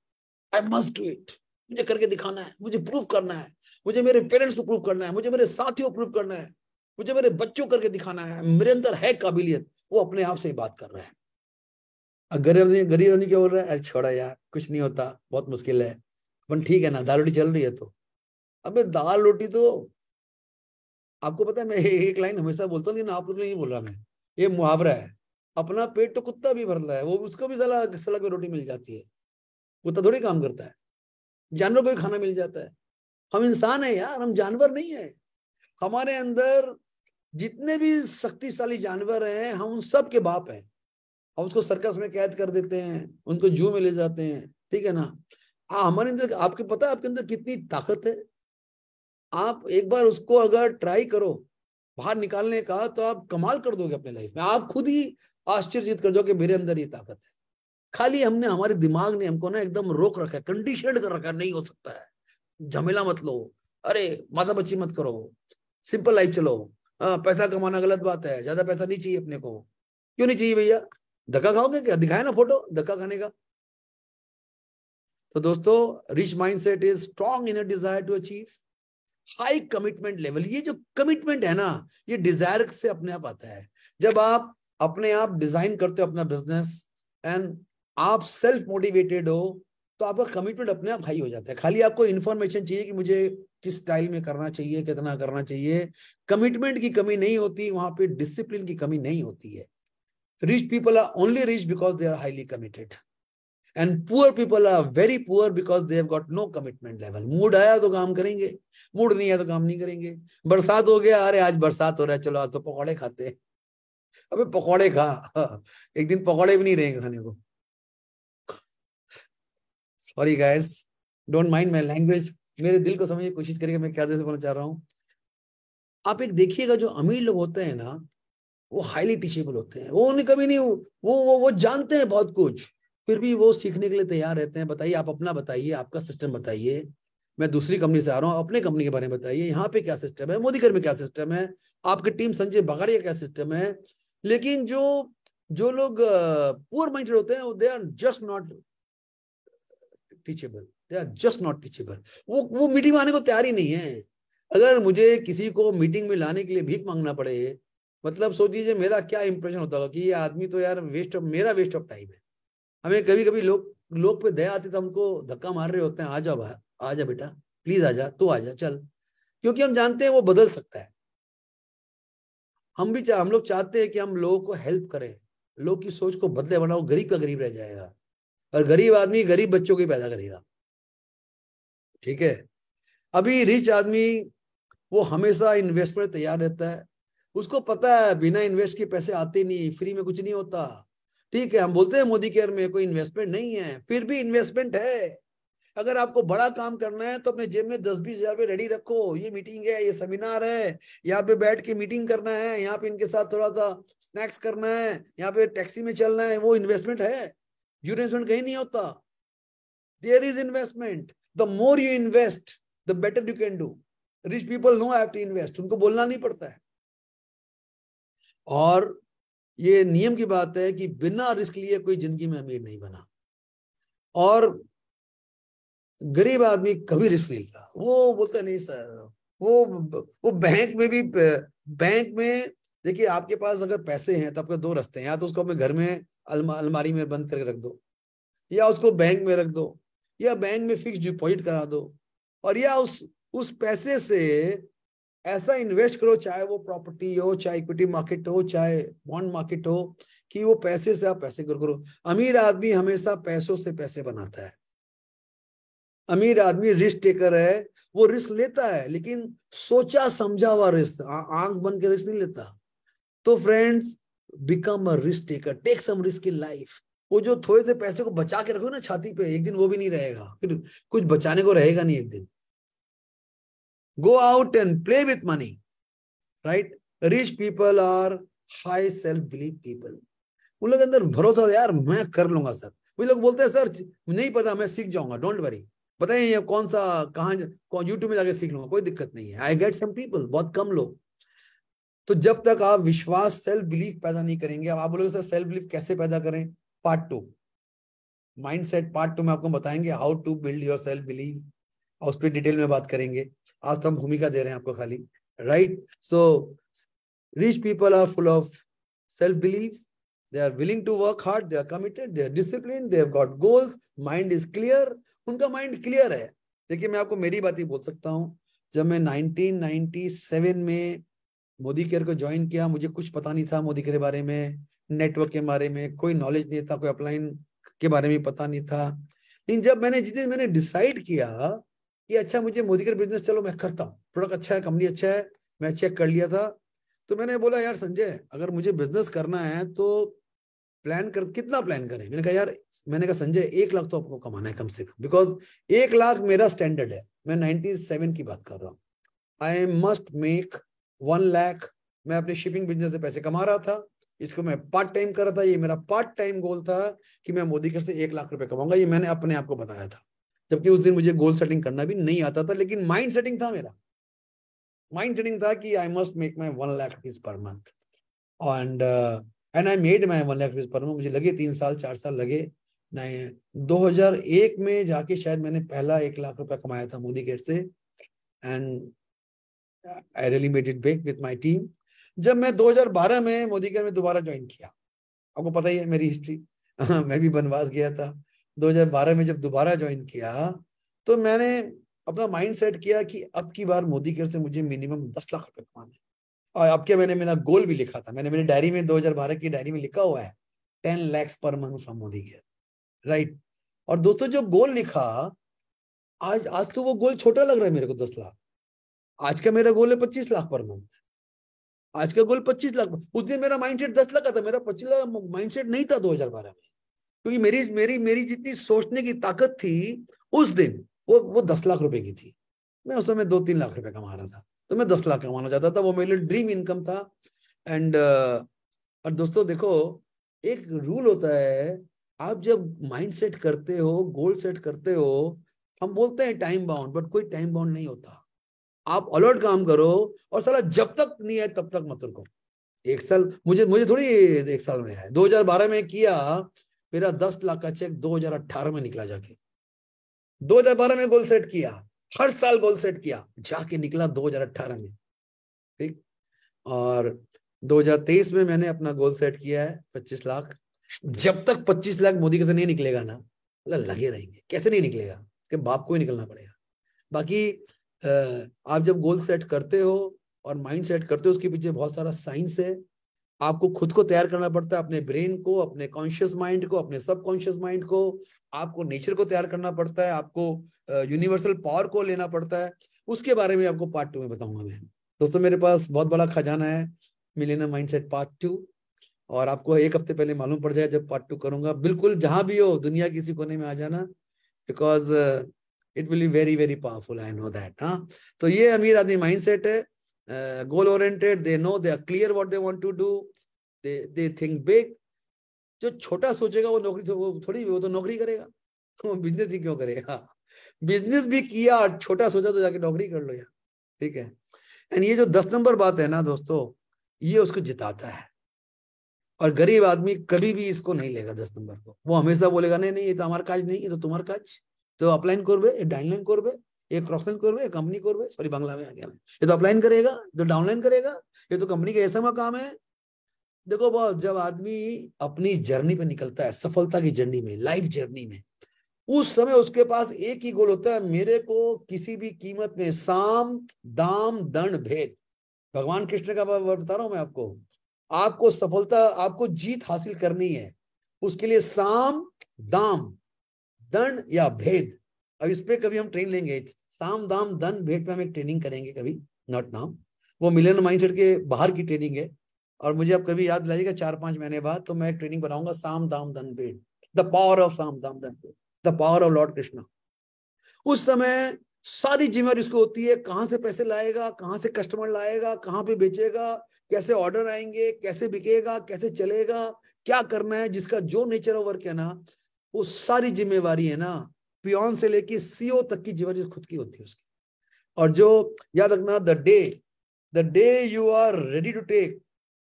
आई मस्ट डू इट मुझे करके दिखाना है। मुझे प्रूव करना है। मुझे मेरे पेरेंट्स को प्रूव करना है। मुझे मेरे साथियों को प्रूव करना है। मुझे मेरे बच्चों करके दिखाना है। मेरे अंदर है काबिलियत। वो अपने आप से ही बात कर रहे हैं। गरीब गरीब आदमी क्या बोल रहा है? अरे छोड़ा यार, कुछ नहीं होता। बहुत मुश्किल है। अपन ठीक है ना। दाल चल रही है तो। अबे दाल रोटी तो आपको पता है, मैं एक लाइन हमेशा बोलता हूँ, लेकिन आप लोग नहीं बोल रहा मैं। ये मुहावरा है। अपना पेट तो कुत्ता भी भर रहा है, वो उसको भी सला सलाह में रोटी मिल जाती है। कुत्ता थोड़ी काम करता है। जानवर को भी खाना मिल जाता है। हम इंसान है यार, हम जानवर नहीं है। हमारे अंदर जितने भी शक्तिशाली जानवर हैं, हम उन सब के बाप हैं। हम उसको सर्कस में कैद कर देते हैं, उनको जू में ले जाते हैं, ठीक है ना? हमारे अंदर, आपके, पता है आपके अंदर कितनी ताकत है? आप एक बार उसको अगर ट्राई करो बाहर निकालने का तो आप कमाल कर दोगे अपने लाइफ में। आप खुद ही आश्चर्यचित कर जाओगे मेरे अंदर ये ताकत है। खाली हमने हमारे दिमाग ने हमको ना एकदम रोक रखा है कंडीशन कर रखा है नहीं हो सकता है। झमेला मत लो। अरे माता बच्ची मत करो। सिंपल लाइफ चलो। आ, पैसा कमाना गलत बात है। ज़्यादा पैसा नहीं चाहिए अपने को। क्यों नहीं चाहिए भैया? धक्का खाओगे क्या? दिखाए ना फ़ोटो धक्का खाने का। तो दोस्तों rich mindset is strong in desire to achieve high commitment level ये जो कमिटमेंट है ना, ये डिज़ायर से अपने आप आता है। जब आप अपने आप डिज़ाइन करते हो अपना बिज़नेस एंड आप सेल्फ मोटिवेटेड हो तो आपका कमिटमेंट अपने आप हाई हो जाता है। खाली आपको इन्फॉर्मेशन चाहिए कि मुझे किस स्टाइल में करना चाहिए, कितना करना चाहिए। कमिटमेंट की कमी नहीं होती, वहाँ पे डिसिप्लिन की कमी नहीं होती है। Rich people are only rich because they are highly committed and poor people are very poor because they have got no commitment level mood आया तो काम करेंगे मूड नहीं आया तो काम नहीं करेंगे। बरसात हो गया, अरे आज बरसात हो रहा है, चलो आज तो पकौड़े खाते हैं। अबे पकौड़े खा। एक दिन पकौड़े भी नहीं रहेंगे खाने को। Sorry guys don't mind my language मेरे दिल को समझने की कोशिश करिए, मैं क्या जैसे बोलना चाह रहा हूँ। आप एक देखिएगा, जो अमीर लोग होते हैं ना, वो हाईली टीचेबल होते हैं। वो उन्हें कभी नहीं, वो वो वो जानते हैं बहुत कुछ। फिर भी वो सीखने के लिए तैयार रहते हैं। बताइए, आप अपना बताइए, आपका सिस्टम बताइए। मैं दूसरी कंपनी से आ रहा हूँ अपने कंपनी के बारे में बताइए। यहाँ पे क्या सिस्टम है? मोदी घर में क्या सिस्टम है? आपकी टीम संजय बगाड़िया क्या सिस्टम है? लेकिन जो जो लोग पुअर माइंडेड होते हैं they are just not teachable they are just not teachable वो वो मीटिंग में आने को तैयार ही नहीं है। अगर मुझे किसी को मीटिंग में लाने के लिए भीख मांगना पड़े मतलब सोच लीजिए मेरा क्या इंप्रेशन होता होगा कि ये आदमी तो यार वेस्ट ऑफ़ मेरा वेस्ट ऑफ़ टाइम है। हमें कभी कभी लोग लोग पे दया आती तो हमको धक्का मार रहे होते हैं, आ जाओ आ जा बेटा प्लीज़ आ जा, तू आ जा, चल। क्योंकि हम जानते हैं वो बदल सकता है। हम भी हम लोग चाहते हैं कि हम लोगों को हेल्प करें। लोग की सोच को बदले बनाओ गरीब का गरीब रह जाएगा। और गरीब आदमी गरीब बच्चों को पैदा करेगा। ठीक है? अभी रिच आदमी, वो हमेशा इन्वेस्टमेंट तैयार रहता है। उसको पता है, बिना इन्वेस्ट के पैसे आते नहीं फ्री में कुछ नहीं होता। ठीक है, हम बोलते हैं मोदी केयर में कोई इन्वेस्टमेंट नहीं है, फिर भी इन्वेस्टमेंट है। अगर आपको बड़ा काम करना है तो अपने जेब में दस बीस हज़ार रेडी रखो। ये मीटिंग है, ये सेमिनार है। यहाँ पे बैठ के मीटिंग करना है, यहाँ पे इनके साथ थोड़ा सा स्नैक्स करना है, यहाँ पे टैक्सी में चलना है, वो इन्वेस्टमेंट है। जो इन्वेस्टमेंट कहीं नहीं होता। There is investment the more you invest the better you can do rich people know have to invest उनको बोलना नहीं पड़ता है। और ये नियम की बात है कि बिना रिस्क लिए कोई ज़िंदगी में अमीर नहीं बना। और गरीब आदमी कभी रिस्क नहीं लेता। वो बोलता नहीं सर वो वो बैंक में भी बैंक में देखिए आपके पास अगर पैसे हैं तो आपके दो रास्ते हैं। या तो उसको अपने घर में अलमा, अलमारी में बंद करके रख दो या उसको बैंक में रख दो या बैंक में फिक्स डिपॉजिट करा दो और या उस उस पैसे से ऐसा इन्वेस्ट करो, चाहे वो प्रॉपर्टी हो, चाहे इक्विटी मार्केट हो, चाहे बॉन्ड मार्केट हो, कि वो पैसे से आप पैसे करो करो। अमीर आदमी हमेशा पैसों से पैसे बनाता है। अमीर आदमी रिस्क टेकर है, वो रिस्क लेता है, लेकिन सोचा, समझा हुआ रिस्क आँख बन के रिस्क नहीं लेता। तो friends become a risk taker take some risk in life वो जो थोड़े से पैसे को बचा के रखो ना छाती पे, एक दिन वो भी नहीं रहेगा। फिर कुछ बचाने को रहेगा नहीं एक दिन। Go out and play with money. Right? Rich people are high self-belief people. उन लोग अंदर भरोसा यार, मैं कर लूँगा, सर वो लोग बोलते हैं, सर, नहीं पता, मैं सीख जाऊँगा डोंट वरी बताइए ये कौन सा, कहा कौन यूट्यूब में जाके सीख लूँगा, कोई दिक्कत नहीं है आई गेट सम पीपल बहुत कम लोग तो जब तक आप विश्वास सेल्फ बिलीफ पैदा नहीं करेंगे, आप बोलोगे, सर सेल्फ बिलीफ कैसे पैदा करें part two mindset part two में आपको बताएँगे how to build your self belief और उस पर डिटेल में बात करेंगे। आज तो हम भूमिका दे रहे हैं आपको खाली। Right so rich people are full of self believe they are willing to work hard they are committed they are discipline they have got goals mind is clear उनका माइंड क्लियर है। देखिए, मैं आपको मेरी बात ही बोल सकता हूँ। जब मैं 1997 में मोदी केयर को ज्वाइन किया, मुझे कुछ पता नहीं था मोदी केयर के बारे में नेटवर्क के बारे में, कोई नॉलेज नहीं था, कोई अपलाइन के बारे में पता नहीं था। लेकिन जब मैंने, जिस दिन मैंने डिसाइड किया कि अच्छा मुझे मोदी का बिज़नेस चलो मैं करता हूँ। प्रोडक्ट अच्छा है कंपनी अच्छा है, मैं चेक कर लिया था। तो मैंने बोला, यार संजय, अगर मुझे बिज़नेस करना है तो प्लान कर, कितना प्लान करें? मैंने कहा, यार, मैंने कहा, संजय, एक लाख तो आपको कमाना है कम से कम। बिकॉज़ एक लाख मेरा स्टैंडर्ड है। मैं नाइनटी सेवन की बात कर रहा हूँ। I must make one lakh मैं अपने शिपिंग बिज़नेस से पैसे कमा रहा था। इसको मैं पार्ट टाइम कर रहा था। ये मेरा पार्ट टाइम गोल था कि मैं मोदी कर से एक लाख रुपए कमाऊँगा। ये मैंने अपने आप को बताया था। जबकि उस दिन मुझे गोल सेटिंग करना भी नहीं आता था, लेकिन माइंड सेटिंग था मेरा। माइंड सेटिंग था कि I must make my one lakh rupees per month and and I made my one lakh rupees per month मुझे लगे तीन साल, चार साल लगे। नहीं 2001 में जाके शायद मैंने पहला एक लाख रुपया कमाया था मोदी गेट से। And I really made it back with my team जब मैं 2012 में मोदी गेट में दोबारा ज्वाइन किया। आपको पता ही है मेरी हिस्ट्री मैं भी बनवास गया था। 2012 में जब दोबारा ज्वाइन किया तो मैंने अपना माइंड सेट किया कि अब की बार मोदी केयर से मुझे मिनिमम दस लाख रुपए कमाने और अब क्या मैंने मेरा गोल भी लिखा था। मैंने मेरी डायरी में 2012 की डायरी में लिखा हुआ है ten lakhs per month from Modicare right और दोस्तों, जो गोल लिखा, आज आज तो वो गोल छोटा लग रहा है मेरे को दस लाख। आज का मेरा गोल है पच्चीस लाख पर मंथ आज का गोल पच्चीस लाख। उस दिन मेरा माइंडसेट दस लाख का था। मेरा पच्चीस लाख माइंडसेट नहीं था 2012 में। क्योंकि मेरी मेरी मेरी जितनी सोचने की ताकत थी उस दिन वो वो दस लाख रुपए की थी। मैं उस समय दो तीन लाख रुपए कमा रहा था। तो मैं दस लाख कमाना चाहता था। वो मेरे लिए ड्रीम इनकम था। एंड uh, और दोस्तों देखो एक रूल होता है आप जब माइंड सेट करते हो गोल सेट करते हो हम बोलते हैं टाइम बाउंड बट कोई टाइम बाउंड नहीं होता। आप अलर्ट काम करो और साला जब तक नहीं है तब तक मत रुको। एक साल मुझे मुझे थोड़ी एक साल में है। 2012 में किया मेरा दस लाख का चेक 2018 में निकला जाके। 2012 में गोल सेट किया, हर साल गोल सेट किया, जाके निकला 2018 में। ठीक? और 2023 में मैंने अपना गोल सेट किया है 25 लाख। जब तक 25 लाख मोदी के से नहीं निकलेगा ना मतलब लगे रहेंगे। कैसे नहीं निकलेगा? उसके बाप को ही निकलना पड़ेगा। बाकी आप जब गोल सेट करते हो और माइंड सेट करते हो, उसके पीछे बहुत सारा साइंस है। आपको खुद को तैयार करना पड़ता है, अपने ब्रेन को, अपने कॉन्शियस माइंड को, अपने सब कॉन्शियस माइंड को, आपको नेचर को तैयार करना पड़ता है, आपको यूनिवर्सल पावर को लेना पड़ता है। उसके बारे में आपको पार्ट टू में बताऊँगा मैं। दोस्तों, मेरे पास बहुत बड़ा खजाना है, मिलेना माइंडसेट पार्ट टू और आपको एक हफ़्ते पहले मालूम पड़ जाए जब पार्ट टू करूँगा। बिल्कुल जहाँ भी हो, दुनिया किसी कोने में आ जाना because it will be very very powerful I know that हाँ। तो ये अमीर आदमी माइंडसेट है। goal oriented they know they are clear what they want to do they they think big जो छोटा सोचेगा वो नौकरी वो थोड़ी वो तो नौकरी करेगा वो बिजनेस ही क्यों करेगा बिजनेस भी किया और छोटा सोचा तो जाके नौकरी कर लो यार ठीक है एंड ये जो दस नंबर बात है ना दोस्तों ये उसको जिताता है और गरीब आदमी कभी भी इसको नहीं लेगा दस नंबर को वो हमेशा बोलेगा नहीं नहीं ये तो हमारा काज नहीं ये तो तुम्हारा काज तो अपलाइन করবে डाउनलाइन করবে एक क्रॉसलाइन कोर में एक कंपनी कोर में सॉरी बांग्ला में आ गया ये तो अपलाइन करेगा जो डाउनलाइन करेगा, ये तो कंपनी तो का ऐसा हुआ काम है। देखो बॉस जब आदमी अपनी जर्नी पे निकलता है, सफलता की जर्नी में लाइफ जर्नी में, उस समय उसके पास एक ही गोल होता है, मेरे को किसी भी कीमत में साम, दाम, दंड, भेद। भगवान कृष्ण का बता रहा हूँ मैं आपको। आपको सफलता, आपको जीत हासिल करनी है। उसके लिए साम, दाम, दंड या भेद। अब इस पे कभी हम ट्रेन लेंगे, साम दाम दंड भेद पे हम एक ट्रेनिंग करेंगे कभी नॉट नाम वो मिलियन माइंडसेट के बाहर की ट्रेनिंग है। और मुझे अब कभी याद लाइएगा चार पाँच महीने बाद तो मैं एक ट्रेनिंग बनाऊँगा साम दाम दन भेद द पावर ऑफ़ साम दाम दन भेद the power of lord Krishna उस समय सारी जिम्मेवारी उसको होती है, कहाँ से पैसे लाएगा, कहाँ से कस्टमर लाएगा, कहाँ पे बेचेगा, कैसे ऑर्डर आएँगे, कैसे बिकेगा, कैसे चलेगा, क्या करना है, जिसका जो नेचर ऑफ़ वर्क है ना, वो सारी जिम्मेवारी है ना पियोन से लेके सीओ तक की जिम्मेवारी खुद की होती है उसकी। और जो, याद रखना the day the day you are ready to take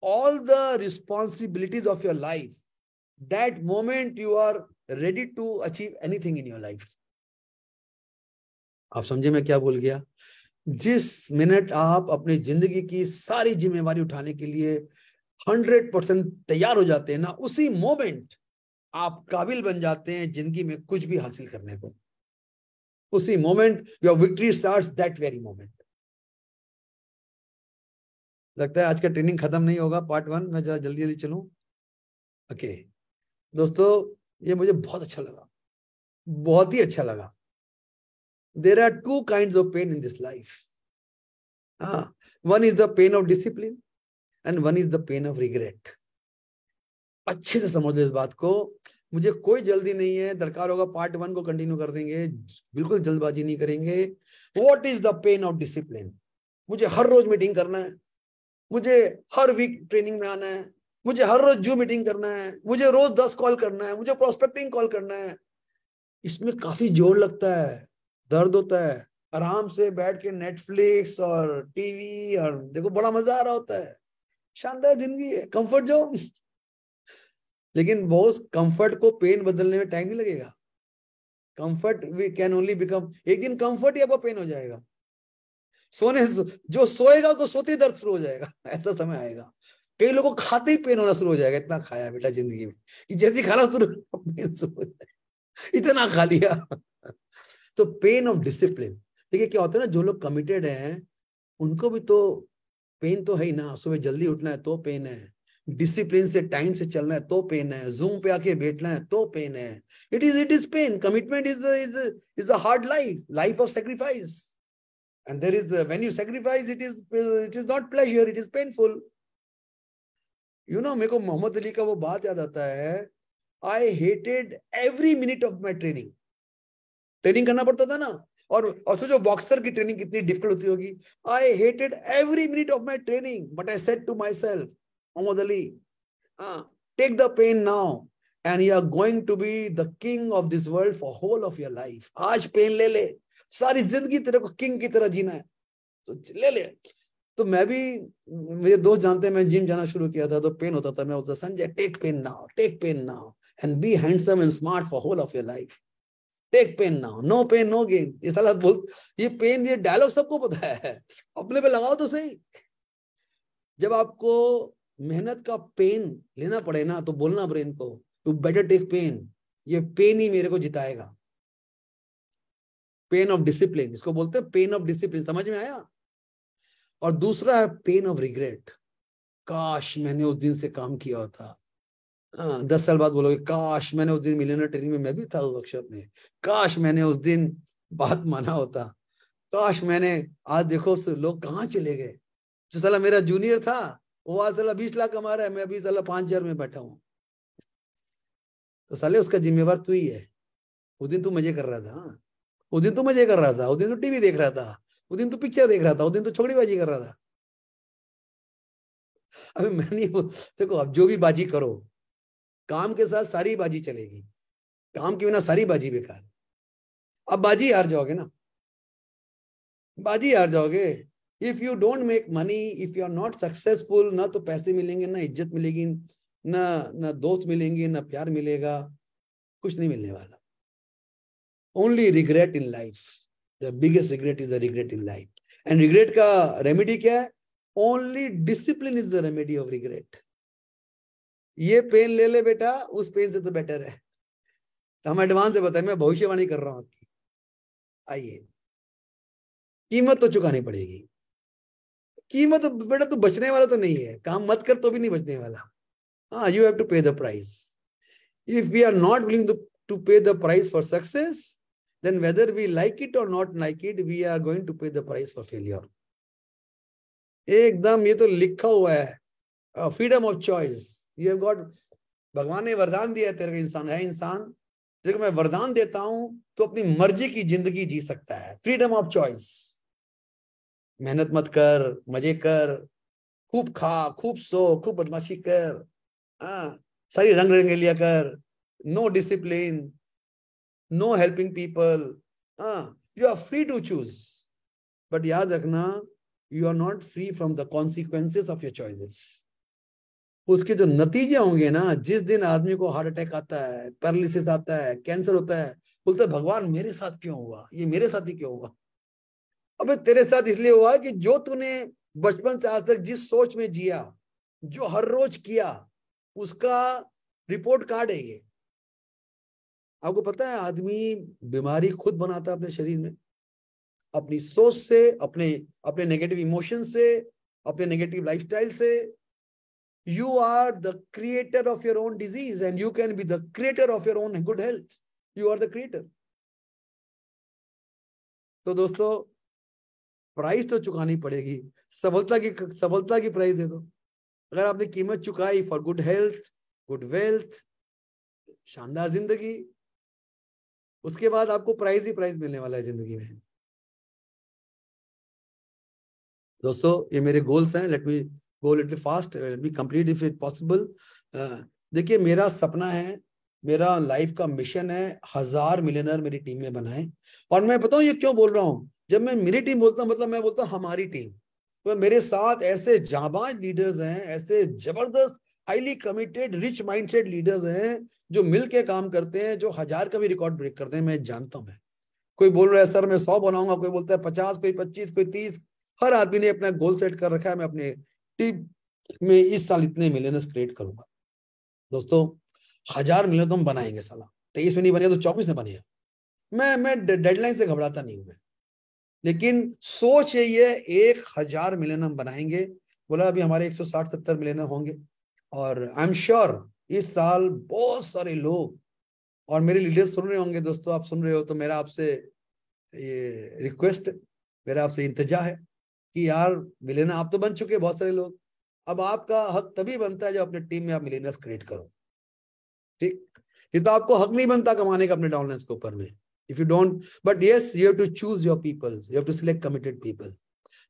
all the responsibilities of your life that moment you are ready to achieve anything in your life आप समझे मैं क्या बोल गया? जिस मिनट आप अपनी ज़िंदगी की सारी जिम्मेवारी उठाने के लिए हंड्रेड परसेंट तैयार हो जाते हैं ना, उसी मोमेंट आप काबिल बन जाते हैं ज़िंदगी में कुछ भी हासिल करने को। उसी moment your victory start that very moment लगता है आज का ट्रेनिंग खत्म नहीं होगा पार्ट वन मैं जरा जल्दी जल्दी चलूँ। ओके दोस्तों ये मुझे बहुत अच्छा लगा। बहुत ही अच्छा लगा। There are two kind of pain in this life Ah, one is the pain of discipline and one is the pain of regret. अच्छे से समझ लो इस बात को। मुझे कोई जल्दी नहीं है। दरकार होगा पार्ट वन को कंटिन्यू कर देंगे। बिल्कुल जल्दबाजी नहीं करेंगे। What is the pain of discipline मुझे हर रोज मीटिंग करना है। मुझे हर वीक ट्रेनिंग में आना है। मुझे हर रोज जू मीटिंग करना है। मुझे रोज दस कॉल करना है। मुझे प्रोस्पेक्टिंग कॉल करना है। इसमें काफ़ी ज़ोर लगता है। दर्द होता है। आराम से बैठ के नेटफ्लिक्स और टीवी और देखो बड़ा मज़ा आ रहा होता है। शानदार ज़िंदगी है। कंफर्ट जोन लेकिन बहुत कंफर्ट को पेन बदलने में टाइम नहीं लगेगा। Comfort we can only become एक दिन कंफर्ट ही आपको पेन हो जाएगा। सोने जो सोएगा तो सोते दर्द शुरू हो जाएगा। ऐसा समय आएगा। कई लोगों को खाते ही पेन होना शुरू हो जाएगा, इतना खाया बेटा ज़िंदगी में, कि जैसे खाना शुरू पेन शुरू हो जाएगा। इतना खा लिया। तो पेन ऑफ़ डिसिप्लिन देखिए क्या होता है ना, जो लोग कमिटेड हैं, उनको भी तो पेन तो है ही ना। सुबह जल्दी उठना है तो पेन है। डिसिप्लिन से टाइम से चलना है तो पेन है। जूम पे आके बैठना है तो पेन है। It is it is pain commitment is is is a hard life life of sacrifice and there is when you sacrifice it is it is not pleasure it is painful you know मेरे को मोहम्मद अली का वो बात याद आता है I hated every minute of my training training करना पड़ता था ना। और और सोचो बॉक्सर की ट्रेनिंग कितनी डिफ़िकल्ट होती होगी। I hated every minute of my training but I said to myself Muhammad Ali take the pain now and you are going to be the king of this world for whole of your life आज पेन ले ले। सारी ज़िंदगी तेरे को किंग की तरह जीना है। तो ले ले। तो मैं भी, मेरे दोस्त जानते हैं, मैं जिम जाना शुरू किया था तो पेन होता था, मैं बोलता, Sanjay take pain now take pain now and be handsome and smart for whole of your life take pain now no pain no gain ये साला बोल, ये पेन ये डायलॉग सबको पता है। अपने पे लगाओ तो सही। जब आपको मेहनत का पेन लेना पड़े ना तो बोलना ब्रेन को टू बेटर टेक पेन ये पेन ही मेरे को जिताएगा। पेन ऑफ़ डिसिप्लिन इसको बोलते हैं पेन ऑफ़ डिसिप्लिन समझ में आया? और दूसरा है पेन ऑफ़ रिग्रेट काश मैंने उस दिन से काम किया होता। हाँ दस साल बाद बोलोगे, काश मैंने उस दिन मिलेनर ट्रेनिंग में मैं भी था उस वर्कशॉप में। काश मैंने उस दिन बात माना होता। काश मैंने, आज देखो लोग कहाँ चले गए? जो साला मेरा जूनियर था वो आज साला बीस लाख कमा रहा है, मैं अभी साला पाँच हज़ार में बैठा हूँ। तो साले उसका जिम्मेवार तू ही है। उस दिन तू मज़े कर रहा था। उस दिन तू मज़े कर रहा था। उस दिन तू टीवी देख रहा था। उस दिन तू पिक्चर देख रहा था। उस दिन तू छोकड़ीबाजी कर रहा था। अभी मैं नहीं देखो अब जो भी बाजी करो, काम के साथ सारी बाजी चलेगी। काम के बिना सारी बाजी बेकार। अब बाजी हार जाओगे ना। बाजी हार जाओगे। If you don't make money if you are not successful ना तो पैसे मिलेंगे, ना इज़्ज़त मिलेगी, ना ना दोस्त मिलेंगे, ना प्यार मिलेगा, कुछ नहीं मिलने वाला। Only regret in life the biggest regret is the regret in life and regret का रेमेडी क्या है? Only discipline is the remedy of regret ये पेन ले ले बेटा, उस पेन से तो बेटर है। तो हम एडवांस से बताए, मैं भविष्यवाणी कर रहा हूँ आपकी। आइए। कीमत तो चुकानी पड़ेगी। कीमत तो बेटा तो बचने वाला तो नहीं है काम मत कर तो भी नहीं बचने वाला। हाँ you have to pay the price if we are not willing to pay the price for success then whether we like it or not like it, we are going to pay the price for failure. एकदम ये तो लिखा हुआ है। Freedom of choice you have got भगवान ने वरदान दिया है तेरे इंसान है इंसान। तेरे मैं वरदान देता हूँ तो अपनी मर्ज़ी की ज़िंदगी जी सकता है। फ्रीडम ऑफ़ चॉइस मेहनत मत कर मज़े कर खूब खा खूब सो खूब बदमाशी कर आ, सारी रंग रंगेलिया कर no discipline no helping people you are free to choose. But yaad rakhna, you are not free from the consequences of your choices. उसके जो नतीजे होंगे ना जिस दिन आदमी को हार्ट अटैक आता है पैरालिसिस आता है कैंसर होता है बोलते भगवान मेरे साथ क्यों हुआ ये मेरे साथ ही क्यों हुआ अबे तेरे साथ इसलिए हुआ कि जो तूने बचपन से आज तक जिस सोच में जिया, जो हर रोज किया, उसका रिपोर्ट कार्ड है? ये आपको पता है, आदमी बीमारी खुद बनाता है अपने शरीर में। अपनी सोच से, अपने अपने नेगेटिव इमोशन से, अपने नेगेटिव लाइफस्टाइल से। You are the creator of your own disease and you can be the creator of your own good health you are the creator तो दोस्तों प्राइस तो चुकानी पड़ेगी। सफलता की सफलता की प्राइस दे दो। अगर आपने कीमत चुकाई for good health good wealth शानदार ज़िंदगी, उसके बाद आपको प्राइज ही प्राइज मिलने वाला है ज़िंदगी में। दोस्तों, ये मेरे गोल्स हैं। Let me go little fast let me complete if it possible देखिए, मेरा सपना है, मेरा लाइफ का मिशन है, हज़ार मिलियनर मेरी टीम में बनाए। और मैं बताऊँ, ये क्यों बोल रहा हूँ? जब मैं मेरी टीम बोलता मतलब मैं बोलता हमारी टीम। तो मेरे साथ ऐसे जाबाज लीडर्स हैं, ऐसे ज़बरदस्त, highly committed, rich mindset leaders हैं, जो मिल के काम करते हैं, जो हज़ार का भी रिकॉर्ड ब्रेक करते हैं, मैं जानता हूँ, मैं। कोई बोल रहा है, सर, मैं सौ बनाऊँगा। कोई बोलता है, पचास, कोई पच्चीस, कोई तीस। हर आदमी ने अपना गोल सेट कर रखा है, मैं अपने टीम में इस साल इतने मिलियनर्स क्रिएट करूँगा। दोस्तों, हज़ार मिलियन तो हम बनाएँगे साला। तेईस में नहीं बनेगा तो चौबीस में बनेगा मैं मैं डेडलाइन से घबराता नहीं हूँ, मैं। लेकिन सोच है एक हज़ार मिलियन हम बनाएँगे। बोला, अभी हमारे एक सौ साठ, सत्तर मिलियन होंगे। और आई एम श्योर इस साल बहुत सारे लोग, और मेरे लीडर्स सुन रहे होंगे दोस्तों, आप सुन रहे हो तो मेरा आपसे ये रिक्वेस्ट मेरा आपसे इंतजा है कि यार मिलेना आप तो बन चुके बहुत सारे लोग। अब आपका हक तभी बनता है जब अपने टीम में आप मिलेनर्स क्रिएट करो। ठीक? ये तो आपको हक नहीं बनता कमाने का अपने डाउनलाइंस के ऊपर में। If you don't but yes you have to choose your peoples you have to select committed people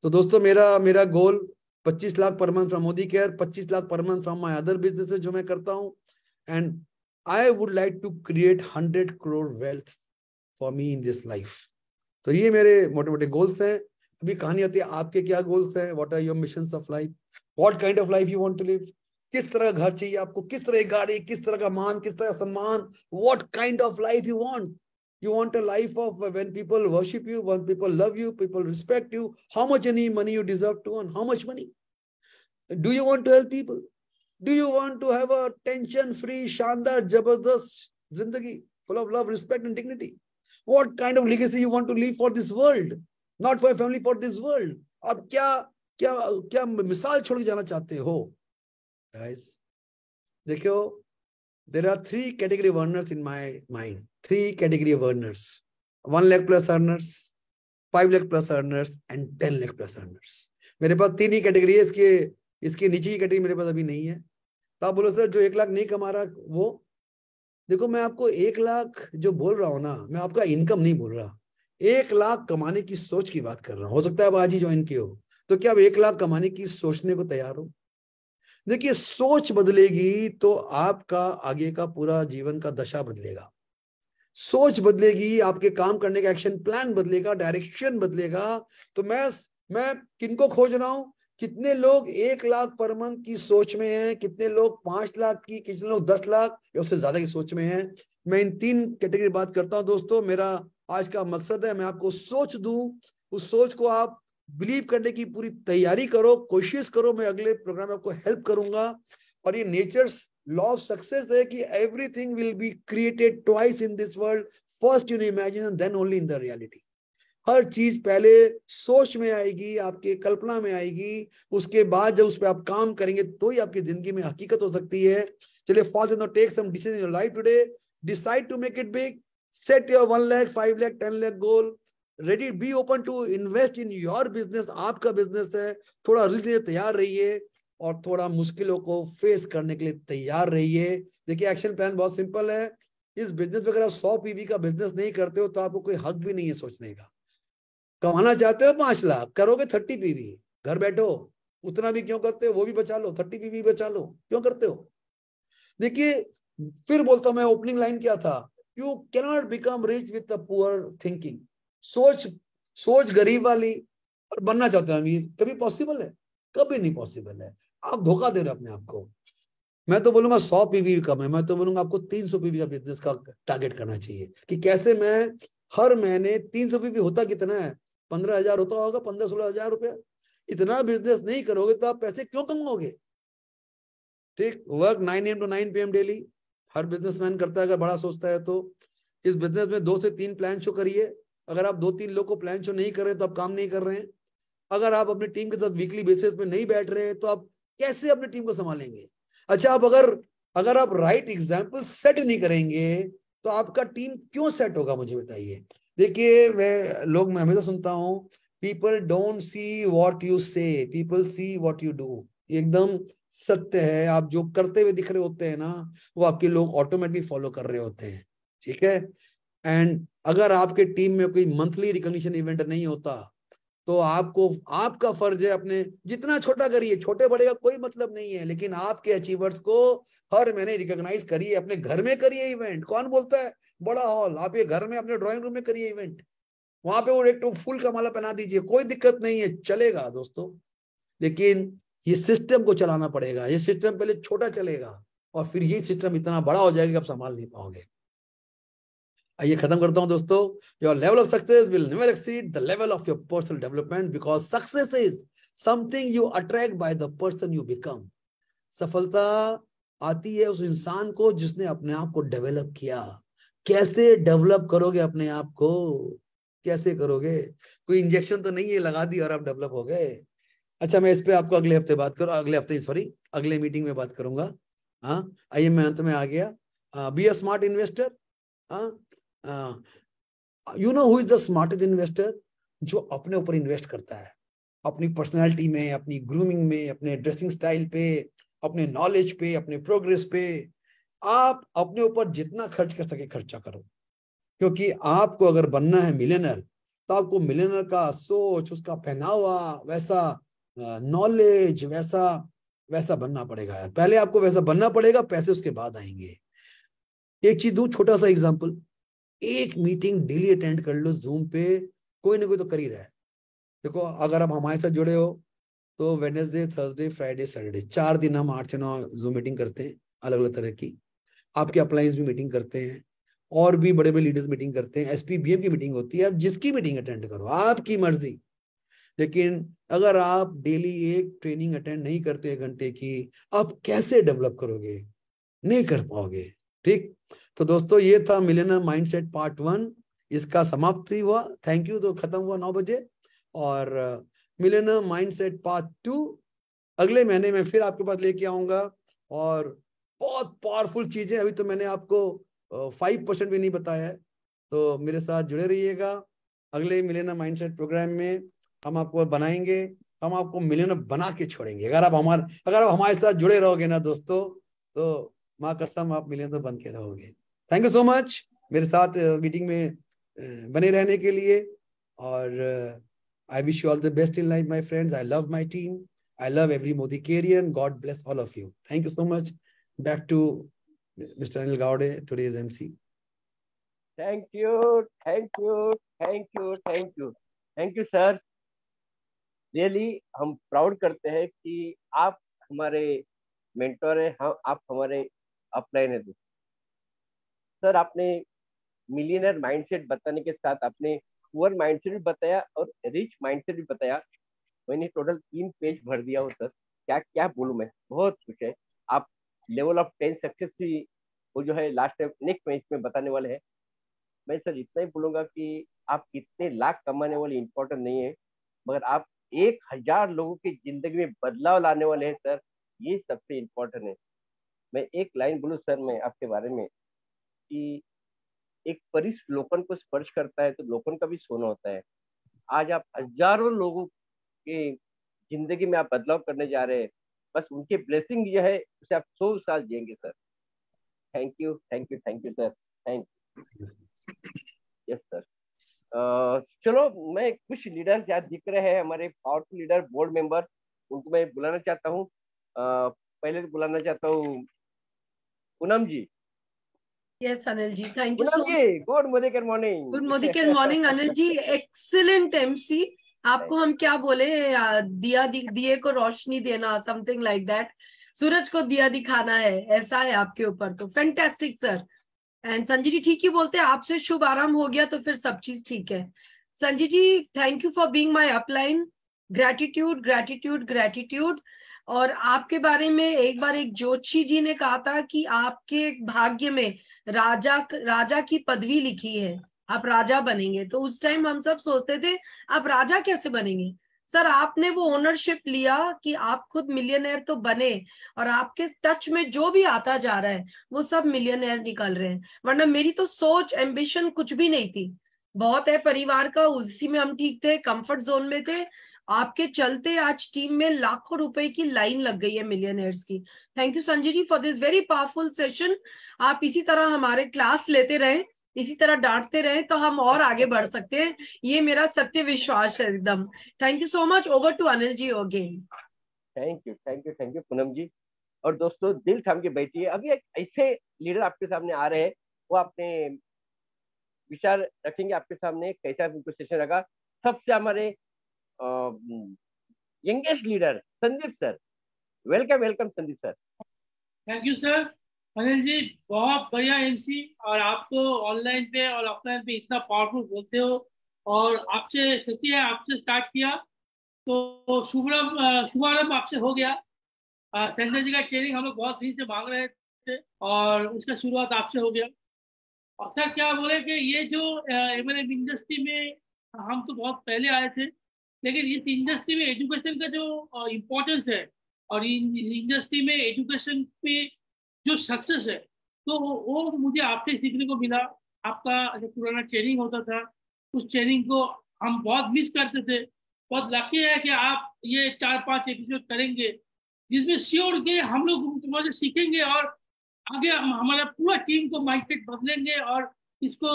तो दोस्तों, मेरा मेरा goal 25 lakh per month from Modicare 25 lakh per month from my other businesses जो मैं करता हूँ. And I would like to create 100 crore wealth for me in this life तो ये मेरे मोटे मोटे गोल्स हैं. अभी कहानी आती है, आपके क्या गोल्स हैं? What are your missions of life what kind of life you want to live किस तरह घर चाहिए आपको? किस तरह की गाड़ी? किस तरह का मान? किस तरह का सम्मान? What kind of life you want You want a life of when people worship you, when people love you, people respect you, how much any money you deserve to earn, how much money? Do you want to help people? Do you want to have a tension-free, shandar, jabardast zindagi full of love, respect, and dignity? What kind of legacy you want to leave for this world? Not for a family, for this world. आप क्या क्या क्या मिसाल छोड़ के जाना चाहते हो guys देखो there are three category of earners in my mind three category of earners. 1 lakh plus earners 5 lakh plus earners, and 10 lakh plus earners. मेरे पास तीन ही कैटेगरी है, इसके इसके नीचे की कैटेगरी मेरे पास अभी नहीं है। तो आप बोलो, सर, जो एक लाख नहीं कमा रहा, वो देखो, मैं आपको एक लाख जो बोल रहा हूँ ना, मैं आपका इनकम नहीं बोल रहा। एक लाख कमाने की सोच की बात कर रहा हूँ। हो सकता है आप आज ही ज्वाइन किए हो। तो क्या आप एक लाख कमाने की सोचने को तैयार हो? देखिए, सोच बदलेगी तो आपका आगे का पूरा जीवन का दशा बदलेगा। सोच बदलेगी, आपके काम करने का एक्शन प्लान बदलेगा डायरेक्शन बदलेगा। तो मैं मैं किनको खोज रहा हूँ? कितने लोग एक लाख पर मंथ की सोच में हैं? कितने लोग पाँच लाख की, कितने लोग दस लाख? या उससे ज़्यादा की सोच में हैं? मैं इन तीन कैटेगरी बात करता हूँ दोस्तों। मेरा आज का मकसद है, मैं आपको सोच दूँ। उस सोच को आप बिलीव करने की पूरी तैयारी करो, कोशिश करो। मैं अगले प्रोग्राम में आपको हेल्प करूँगा। और ये नेचर्स लॉ ऑफ़ सक्सेस है कि everything will be created twice in this world first in imagine then only in the reality हर चीज़ पहले सोच में आएगी, आपके कल्पना में आएगी, उसके बाद जब उस पर आप काम करेंगे तो ही आपकी ज़िंदगी में हकीकत हो सकती है। चलिए falls in take some decision your life today decide to make it big set your one lakh five lakh ten lakh goal ready be open to invest in your business आपका बिज़नेस है। थोड़ा रिस्क तैयार रहिए। और थोड़ा मुश्किलों को फेस करने के लिए तैयार रहिए। देखिए एक्शन प्लान बहुत सिंपल है। इस बिज़नेस में अगर आप सौ पीवी का बिज़नेस नहीं करते हो तो आपको कोई हक भी नहीं है सोचने का। कमाना चाहते हो पाँच लाख, करोगे थर्टी पीवी घर बैठो, उतना भी क्यों करते हो? वो भी बचा लो, थर्टी पीवी बचा लो। क्यों करते हो? देखिए, फिर बोलता हूँ मैं ओपनिंग लाइन क्या था? You cannot become rich with poor thinking सोच सोच गरीब वाली और बनना चाहते हो अमीर। कभी पॉसिबल है? कभी नहीं पॉसिबल है। आप धोखा दे रहे अपने आप को। मैं तो बोलूँगा सौ पीवी कम है, मैं तो बोलूँगा आपको तीन सौ पीवी का बिज़नेस का टारगेट करना चाहिए कि कैसे मैं हर महीने तीन सौ पीवी होता कितना है? पंद्रह हज़ार होता होगा, पंद्रह सोलह हज़ार रुपया। इतना बिज़नेस नहीं करोगे तो आप पैसे क्यों कमाओगे? ठीक work nine AM to nine P M daily her businessman करता है, अगर बड़ा सोचता है तो। इस बिज़नेस में दो से तीन प्लान शो करिए। अगर आप दो तीन लोग को प्लान शो नहीं कर रहे तो आप काम नहीं कर रहे हैं। अगर आप अपनी टीम के साथ वीकली बेसिस पे नहीं बैठ रहे हैं तो आप कैसे अपनी टीम को संभालेंगे? अच्छा आप अगर अगर आप राइट एग्ज़ाम्पल सेट नहीं करेंगे तो आपका टीम क्यों सेट होगा मुझे बताइए? देखिए, मैं, लोग, मैं हमेशा सुनता हूँ people don't see what you say people see what you do एकदम सत्य है। आप जो करते हुए दिख रहे होते हैं ना, वो आपके लोग ऑटोमेटिक फॉलो कर रहे होते हैं। ठीक है? एंड अगर आपके टीम में कोई मंथली रिकॉग्निशन इवेंट नहीं होता तो आपको, आपका फ़र्ज़ है अपने, जितना छोटा करिए, छोटे बड़े का कोई मतलब नहीं है, लेकिन आपके अचीवर्स को हर महीने रिकॉग्नाइज करिए, अपने घर में करिए इवेंट कौन बोलता है? बड़ा हॉल आप ये घर में, अपने ड्राइंग रूम में करिए इवेंट वहाँ पे वो एक तो फूल का माला पहना दीजिए, कोई दिक्कत नहीं है, चलेगा दोस्तों। लेकिन ये सिस्टम को चलाना पड़ेगा, ये सिस्टम पहले छोटा चलेगा, और फिर ये सिस्टम इतना बड़ा हो जाएगा कि आप संभाल नहीं पाओगे। आइए खत्म करता हूँ दोस्तों। Your level of success will never exceed the level of your personal development because success is something you attract by the person you become सफलता आती है उस इंसान को जिसने अपने आप को डेवलप किया। कैसे डेवलप करोगे अपने आप को? कैसे करोगे? कोई इंजेक्शन तो नहीं है, लगा दी और आप डेवलप हो गए। अच्छा मैं इस पे आपको अगले हफ़्ते बात करूँ, अगले हफ़्ते सॉरी अगले मीटिंग में बात करूँगा। हाँ आइए मैं अंत में आ गया। बी अ स्मार्ट इन्वेस्टर हाँ you know who is the smartest investor जो अपने ऊपर इन्वेस्ट करता है। अपनी पर्सनैलिटी में, अपनी ग्रूमिंग में, अपने ड्रेसिंग स्टाइल पे, अपने नॉलेज पे, अपने प्रोग्रेस पे, आप अपने ऊपर जितना खर्च कर सके खर्चा करो। क्योंकि आपको अगर बनना है मिलेनर तो आपको मिलेनर का सोच, उसका पहनावा, वैसा नॉलेज वैसा वैसा बनना पड़ेगा यार। पहले आपको वैसा बनना पड़ेगा, पैसे उसके बाद आएँगे। एक चीज़ दू, छोटा सा एग्ज़ाम्पल एक मीटिंग डेली अटेंड कर लो जूम पे, कोई ना कोई तो कर ही रहा है। देखो, अगर आप हमारे साथ जुड़े हो तो वेनेसडे थर्सडे फ्राइडे सैटरडे चार दिन हम आठ से नौ जूम मीटिंग करते हैं अलग अलग तरह की। आपके अप्लायंस भी मीटिंग करते हैं, और भी बड़े बड़े लीडर्स मीटिंग करते हैं एसपीबीएम की मीटिंग होती है, आप जिसकी मीटिंग अटेंड करो, आपकी मर्ज़ी। लेकिन अगर आप डेली एक ट्रेनिंग अटेंड नहीं करते एक घंटे की, आप कैसे डेवलप करोगे? नहीं कर पाओगे। ठीक? तो दोस्तों, ये था मिलेना माइंडसेट पार्ट वन। इसका समाप्ति हुआ। थैंक यू तो खत्म हुआ नौ बजे। और मिलेना माइंडसेट पार्ट टू अगले महीने में फिर आपके पास लेके आऊँगा। और बहुत पावरफुल चीज़ें, अभी तो मैंने आपको फाइव परसेंट भी नहीं बताया है। तो मेरे साथ जुड़े रहिएगा। अगले मिलेना माइंडसेट प्रोग्राम में हम आपको बनाएँगे। हम आपको मिलियनर बना के छोड़ेंगे। अगर आप हमारे, अगर आप हमारे साथ जुड़े रहोगे ना दोस्तों तो माँ कसम, आप मिलियनर बन के रहोगे। थैंक यू सो मच मेरे साथ मीटिंग में बने रहने के लिए। और I wish you all the best in life my friends I love my team I love every Modicarian God bless all of you thank you so much back to mister Anil Gawade today's MC thank you thank you thank you thank you thank you sir really हम प्राउड करते हैं कि आप हमारे मेंटर है, हम, आप हमारे अपलाइन है सर, आपने मिलियनर माइंडसेट बताने के साथ आपने पुअर माइंडसेट भी बताया और रिच माइंडसेट भी बताया। मैंने टोटल तीन पेज भर दिया हो, सर। क्या क्या बोलूँ मैं? बहुत खुश है। आप लेवल ऑफ़ टेन सक्सेस भी वो जो है लास्ट टाइम नेक्स्ट पेज में बताने वाले हैं। मैं सर इतना ही बोलूँगा कि आप कितने लाख कमाने वाले इम्पोर्टेंट नहीं है, मगर आप एक हज़ार लोगों की ज़िंदगी में बदलाव लाने वाले हैं, सर। ये सबसे इम्पोर्टेंट है। मैं एक लाइन बोलूँ सर मैं आपके बारे में कि एक परिस लोकन को स्पर्श करता है तो लोकन का भी सोना होता है। आज आप हज़ारों लोगों के ज़िंदगी में आप बदलाव करने जा रहे हैं। बस उनके ब्लेसिंग ये है, उसे आप सौ साल जिएँगे sir. Thank you thank you thank you sir thank you yes sir चलो, मैं कुछ लीडर्स यहाँ दिख रहे हैं, हमारे पावरफुल लीडर बोर्ड मेंबर उनको मैं बुलाना चाहता हूँ। पहले तो बुलाना चाहता हूँ Poonam ji. Yes, Anil ji. Thank you Poonam so much. Good मोदिकर morning good मोदिकर morning Anil ji excellent MC आपको हम क्या बोले दिया दिए को रोशनी देना समथिंग लाइक दैट सूरज को दिया दिखाना है ऐसा है आपके ऊपर तो fantastic sir and Sanjay ji ठीक ही बोलते हैं आपसे शुभ आराम हो गया तो फिर सब चीज़ ठीक है। Sanjay ji thank you for being my upline gratitude gratitude gratitude और आपके बारे में एक बार एक जोशी जी ने कहा था कि आपके भाग्य में राजा राजा की पदवी लिखी है। आप राजा बनेंगे। तो उस टाइम हम सब सोचते थे, आप राजा कैसे बनेंगे? सर, आपने वो ओनरशिप लिया कि आप खुद मिलियनर तो बने और आपके टच में जो भी आता जा रहा है, वो सब मिलियनर निकल रहे हैं। वरना मेरी तो सोच एम्बिशन कुछ भी नहीं थी। बहुत है परिवार का, उसी में हम ठीक थे कंफर्ट जोन में थे। आपके चलते आज टीम में लाखों रुपए की लाइन लग गई है मिलियनर्स की। Thank you Sanjay ji for this very powerful session आप इसी तरह हमारे क्लास लेते रहे, इसी तरह डांटते रहे तो हम और आगे बढ़ सकते हैं। ये मेरा सत्य विश्वास है एकदम। Thank you so much over to Anil ji again thank you thank you thank you Poonam ji. और दोस्तों, दिल थाम के बैठिए। अभी एक ऐसे लीडर आपके सामने आ रहे हैं, वो अपने विचार रखेंगे, आपके सामने कैसा उनको सेशन रखा। सबसे हमारे youngest leader, Sandeep sir. Welcome welcome, Sandeep sir. Thank you sir Anil ji बहुत बढ़िया एमसी और आप तो ऑनलाइन पे और ऑफलाइन पे इतना पावरफुल बोलते हो, और आपसे, सच्ची है, आपसे स्टार्ट किया तो शुभारंभ शुभारंभ आपसे हो गया। संजय जी का ट्रेनिंग हम लोग बहुत दिन से मांग रहे थे, और उसका शुरुआत आपसे हो गया। और सर क्या बोले कि ये जो एम इंडस्ट्री में हम तो बहुत पहले आए थे लेकिन इस इंडस्ट्री में एजुकेशन का जो इम्पोर्टेंस है और इन इंडस्ट्री में एजुकेशन पे जो सक्सेस है तो वो मुझे आपसे सीखने को मिला। आपका जो पुराना ट्रेनिंग होता था, उस ट्रेनिंग को हम बहुत मिस करते थे। बहुत लकी है कि आप ये चार पाँच एपिसोड करेंगे, जिसमें श्योर के हम लोग सीखेंगे और आगे हम, हमारा पूरा टीम को माइंडसेट बदलेंगे और इसको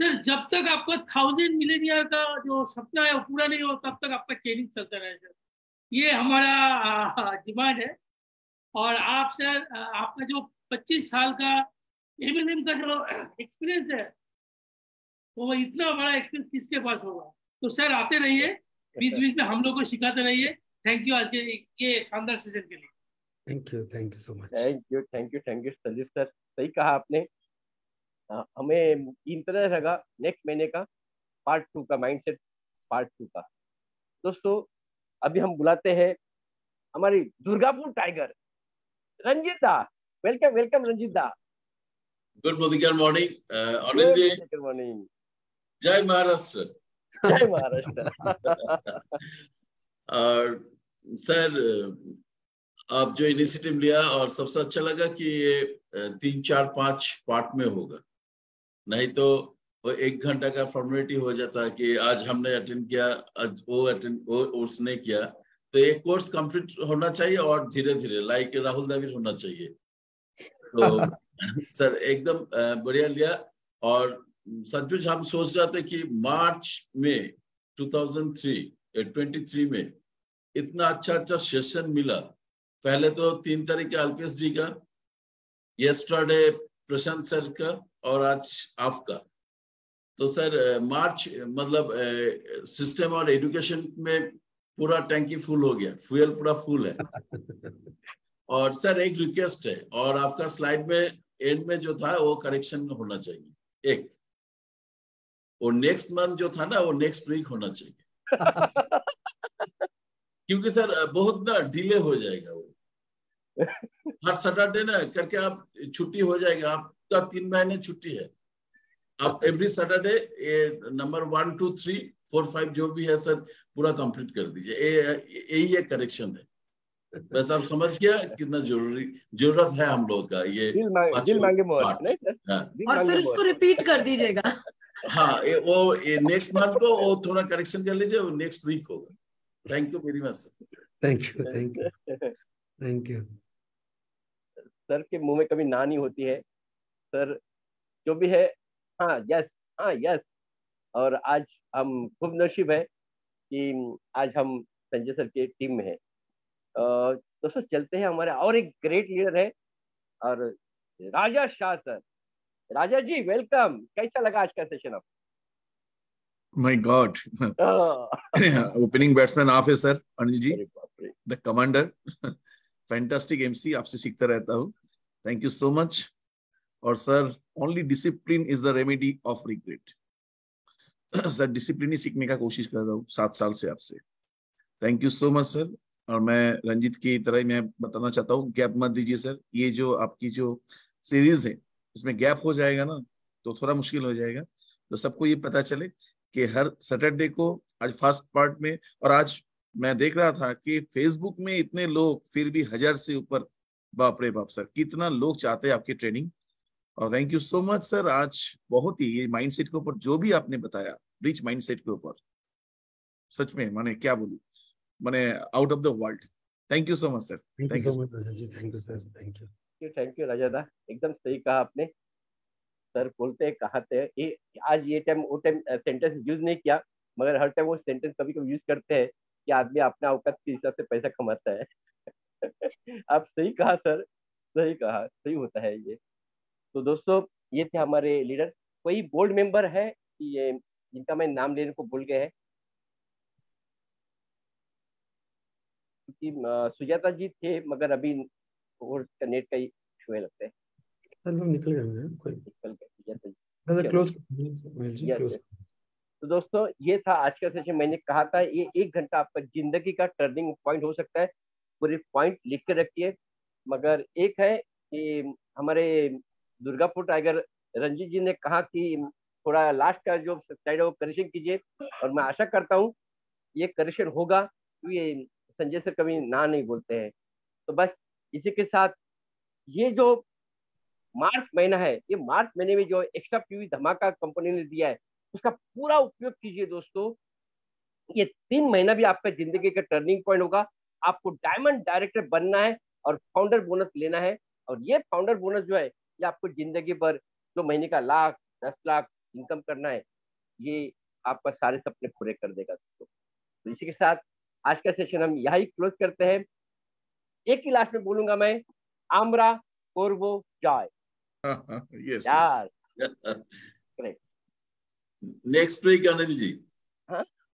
सर जब तक आपका थाउज़ेंड मिलेनियर का जो सपना है वो पूरा नहीं हो तब तक आपका ट्रेनिंग चलता रहे सर। ये हमारा डिमांड है। और आप सर आपका जो 25 साल का एम का जो एक्सपीरियंस है तो वो इतना बड़ा एक्सपीरियंस किसके पास होगा? तो सर आते रहिए। बीच बीच में हम लोग को सिखाते रहिए। थैंक यू आज के ये शानदार सीज़न के लिए। Thank you thank you so much thank you thank you thank you sir. सही कहा आपने। हमें इंतज़ार रहेगा नेक्स्ट महीने का पार्ट टू का माइंडसेट पार्ट टू का। दोस्तों अभी हम बुलाते हैं हमारी दुर्गापुर टाइगर रंजीत दा। Welcome welcome Ranjit da. Good morning Anil ji good morning जय महाराष्ट्र जय महाराष्ट्र और सर आप जो इनिशिएटिव लिया और सबसे अच्छा लगा कि ये तीन चार पाँच पार्ट में होगा। नहीं तो वो एक घंटा का फॉर्मेलिटी हो जाता कि आज हमने अटेंड किया, आज वो अटेंड वो उसने किया। तो एक कोर्स कंप्लीट होना चाहिए और धीरे धीरे लाइक राहुल द्रविड़ होना चाहिए। तो सर, एकदम बढ़िया लिया और सचमुच हम सोच रहे थे कि मार्च में 2003 23 में इतना अच्छा अच्छा सेशन मिला। पहले तो तीन तारीख के अल्पेश जी का यस्टरडे प्रशांत सर का और आज आपका तो सर मार्च मतलब सिस्टम और एजुकेशन में पूरा टैंकी फुल हो गया फ्यूल पूरा फुल है। और सर एक रिक्वेस्ट है और आपका स्लाइड में एंड में जो था वो करेक्शन होना चाहिए एक। और नेक्स्ट मंथ जो था ना वो नेक्स्ट वीक होना चाहिए। क्योंकि सर बहुत ना डिले हो जाएगा वो। हर सैटरडे ना करके आप छुट्टी हो जाएगा आपका तीन महीने छुट्टी है। आप every Saturday number one two three four five जो भी है सर पूरा कंप्लीट कर दीजिए। यही एक करेक्शन है। बस आप समझ गया कितना ज़रूरी ज़रूरत है हम लोग का ये दिल मांग दिल मांगे मोहर पार्ट। नहीं हाँ। और फिर उसको रिपीट कर दीजिएगा। हाँ ये वो नेक्स्ट मंथ को वो थोड़ा करेक्शन कर लीजिए वो नेक्स्ट वीक होगा। Thank you very much sir thank you thank you thank you sir के मुँह में कभी ना नहीं होती है सर जो भी है हाँ यस हाँ यस और आज हम खूब नसीब है कि आज हम संजय सर की टीम में है। दोस्तों चलते हैं हमारे और एक ग्रेट लीडर है और राजा शाह सर। राजा जी वेलकम कैसा लगा आज का सेशन आप My God, opening batsman off है sir Anil ji the commander fantastic MC आपसे सीखता रहता हूँ। थैंक यू सो मच और sir only discipline is the remedy of regret sir discipline ही सीखने का कोशिश कर रहा हूँ सात साल से आपसे thank you so much sir और मैं रंजीत की तरह ही मैं बताना चाहता हूँ गैप मत दीजिए सर ये जो आपकी जो सीरीज़ है इसमें गैप हो जाएगा ना तो थोड़ा मुश्किल हो जाएगा तो सबको ये पता चले कि हर सैटरडे को आज फ़र्स्ट पार्ट में और आज मैं देख रहा था कि फेसबुक में इतने लोग फिर भी हज़ार से ऊपर बाप रे बाप सर कितना लोग चाहते हैं आपकी ट्रेनिंग और thank you so much sir आज बहुत ही ये माइंडसेट के ऊपर जो भी आपने बताया रिच माइंडसेट के ऊपर सच में माने क्या बोलूँ? माने out of the world thank you so much sir thank you so much Raja ji thank you sir thank you thank you Raja da एकदम सही कहा आपने। सर बोलते हैं कहाते हैं। ये आज ये टाइम वो टाइम सेंटेंस यूज़ नहीं किया मगर हर टाइम वो सेंटेंस कभी कभी यूज़ करते हैं कि आदमी अपने औकात के हिसाब से पैसा कमाता है। आप सही कहा सर सही कहा सही होता है ये। तो दोस्तों ये थे हमारे लीडर। कोई बोर्ड मेंबर है ये जिनका मैं नाम लेने को भूल गए हैं? क्योंकि सुजाता जी थे मगर अभी और नेट का इशू है लगता है। निकल गए कोई निकल गए Sujata ji. Close Yes, close तो दोस्तों ये था आज का सेशन मैंने कहा था ये एक घंटा आपका ज़िंदगी का टर्निंग पॉइंट हो सकता है। पूरे पॉइंट लिख के रखिए। मगर एक है कि हमारे दुर्गापुर टाइगर रंजीत जी ने कहा कि थोड़ा लास्ट का जो स्लाइड है वो करेक्शन कीजिए। और मैं आशा करता हूँ ये करेक्शन होगा, क्योंकि ये संजय सर कभी ना नहीं बोलते हैं। तो बस इसी के साथ ये जो मार्च महीना है, ये मार्च महीने में जो एक्स्ट्रा पीवी धमाका कंपनी ने दिया है, उसका पूरा उपयोग कीजिए दोस्तों। ये तीन महीना भी आपका ज़िंदगी का टर्निंग पॉइंट होगा। आपको डायमंड डायरेक्टर बनना है और फाउंडर बोनस लेना है। और ये फाउंडर बोनस जो है ये आपको ज़िंदगी भर जो महीने का लाख दस लाख इनकम करना है ये आपका सारे सपने पूरे कर देगा दोस्तों। तो इसी के साथ आज का सेशन हम यही क्लोज करते हैं। एक ही लास्ट में बोलूँगा मैं आमरा कोरबो जॉय यस यार। Next week Anil ji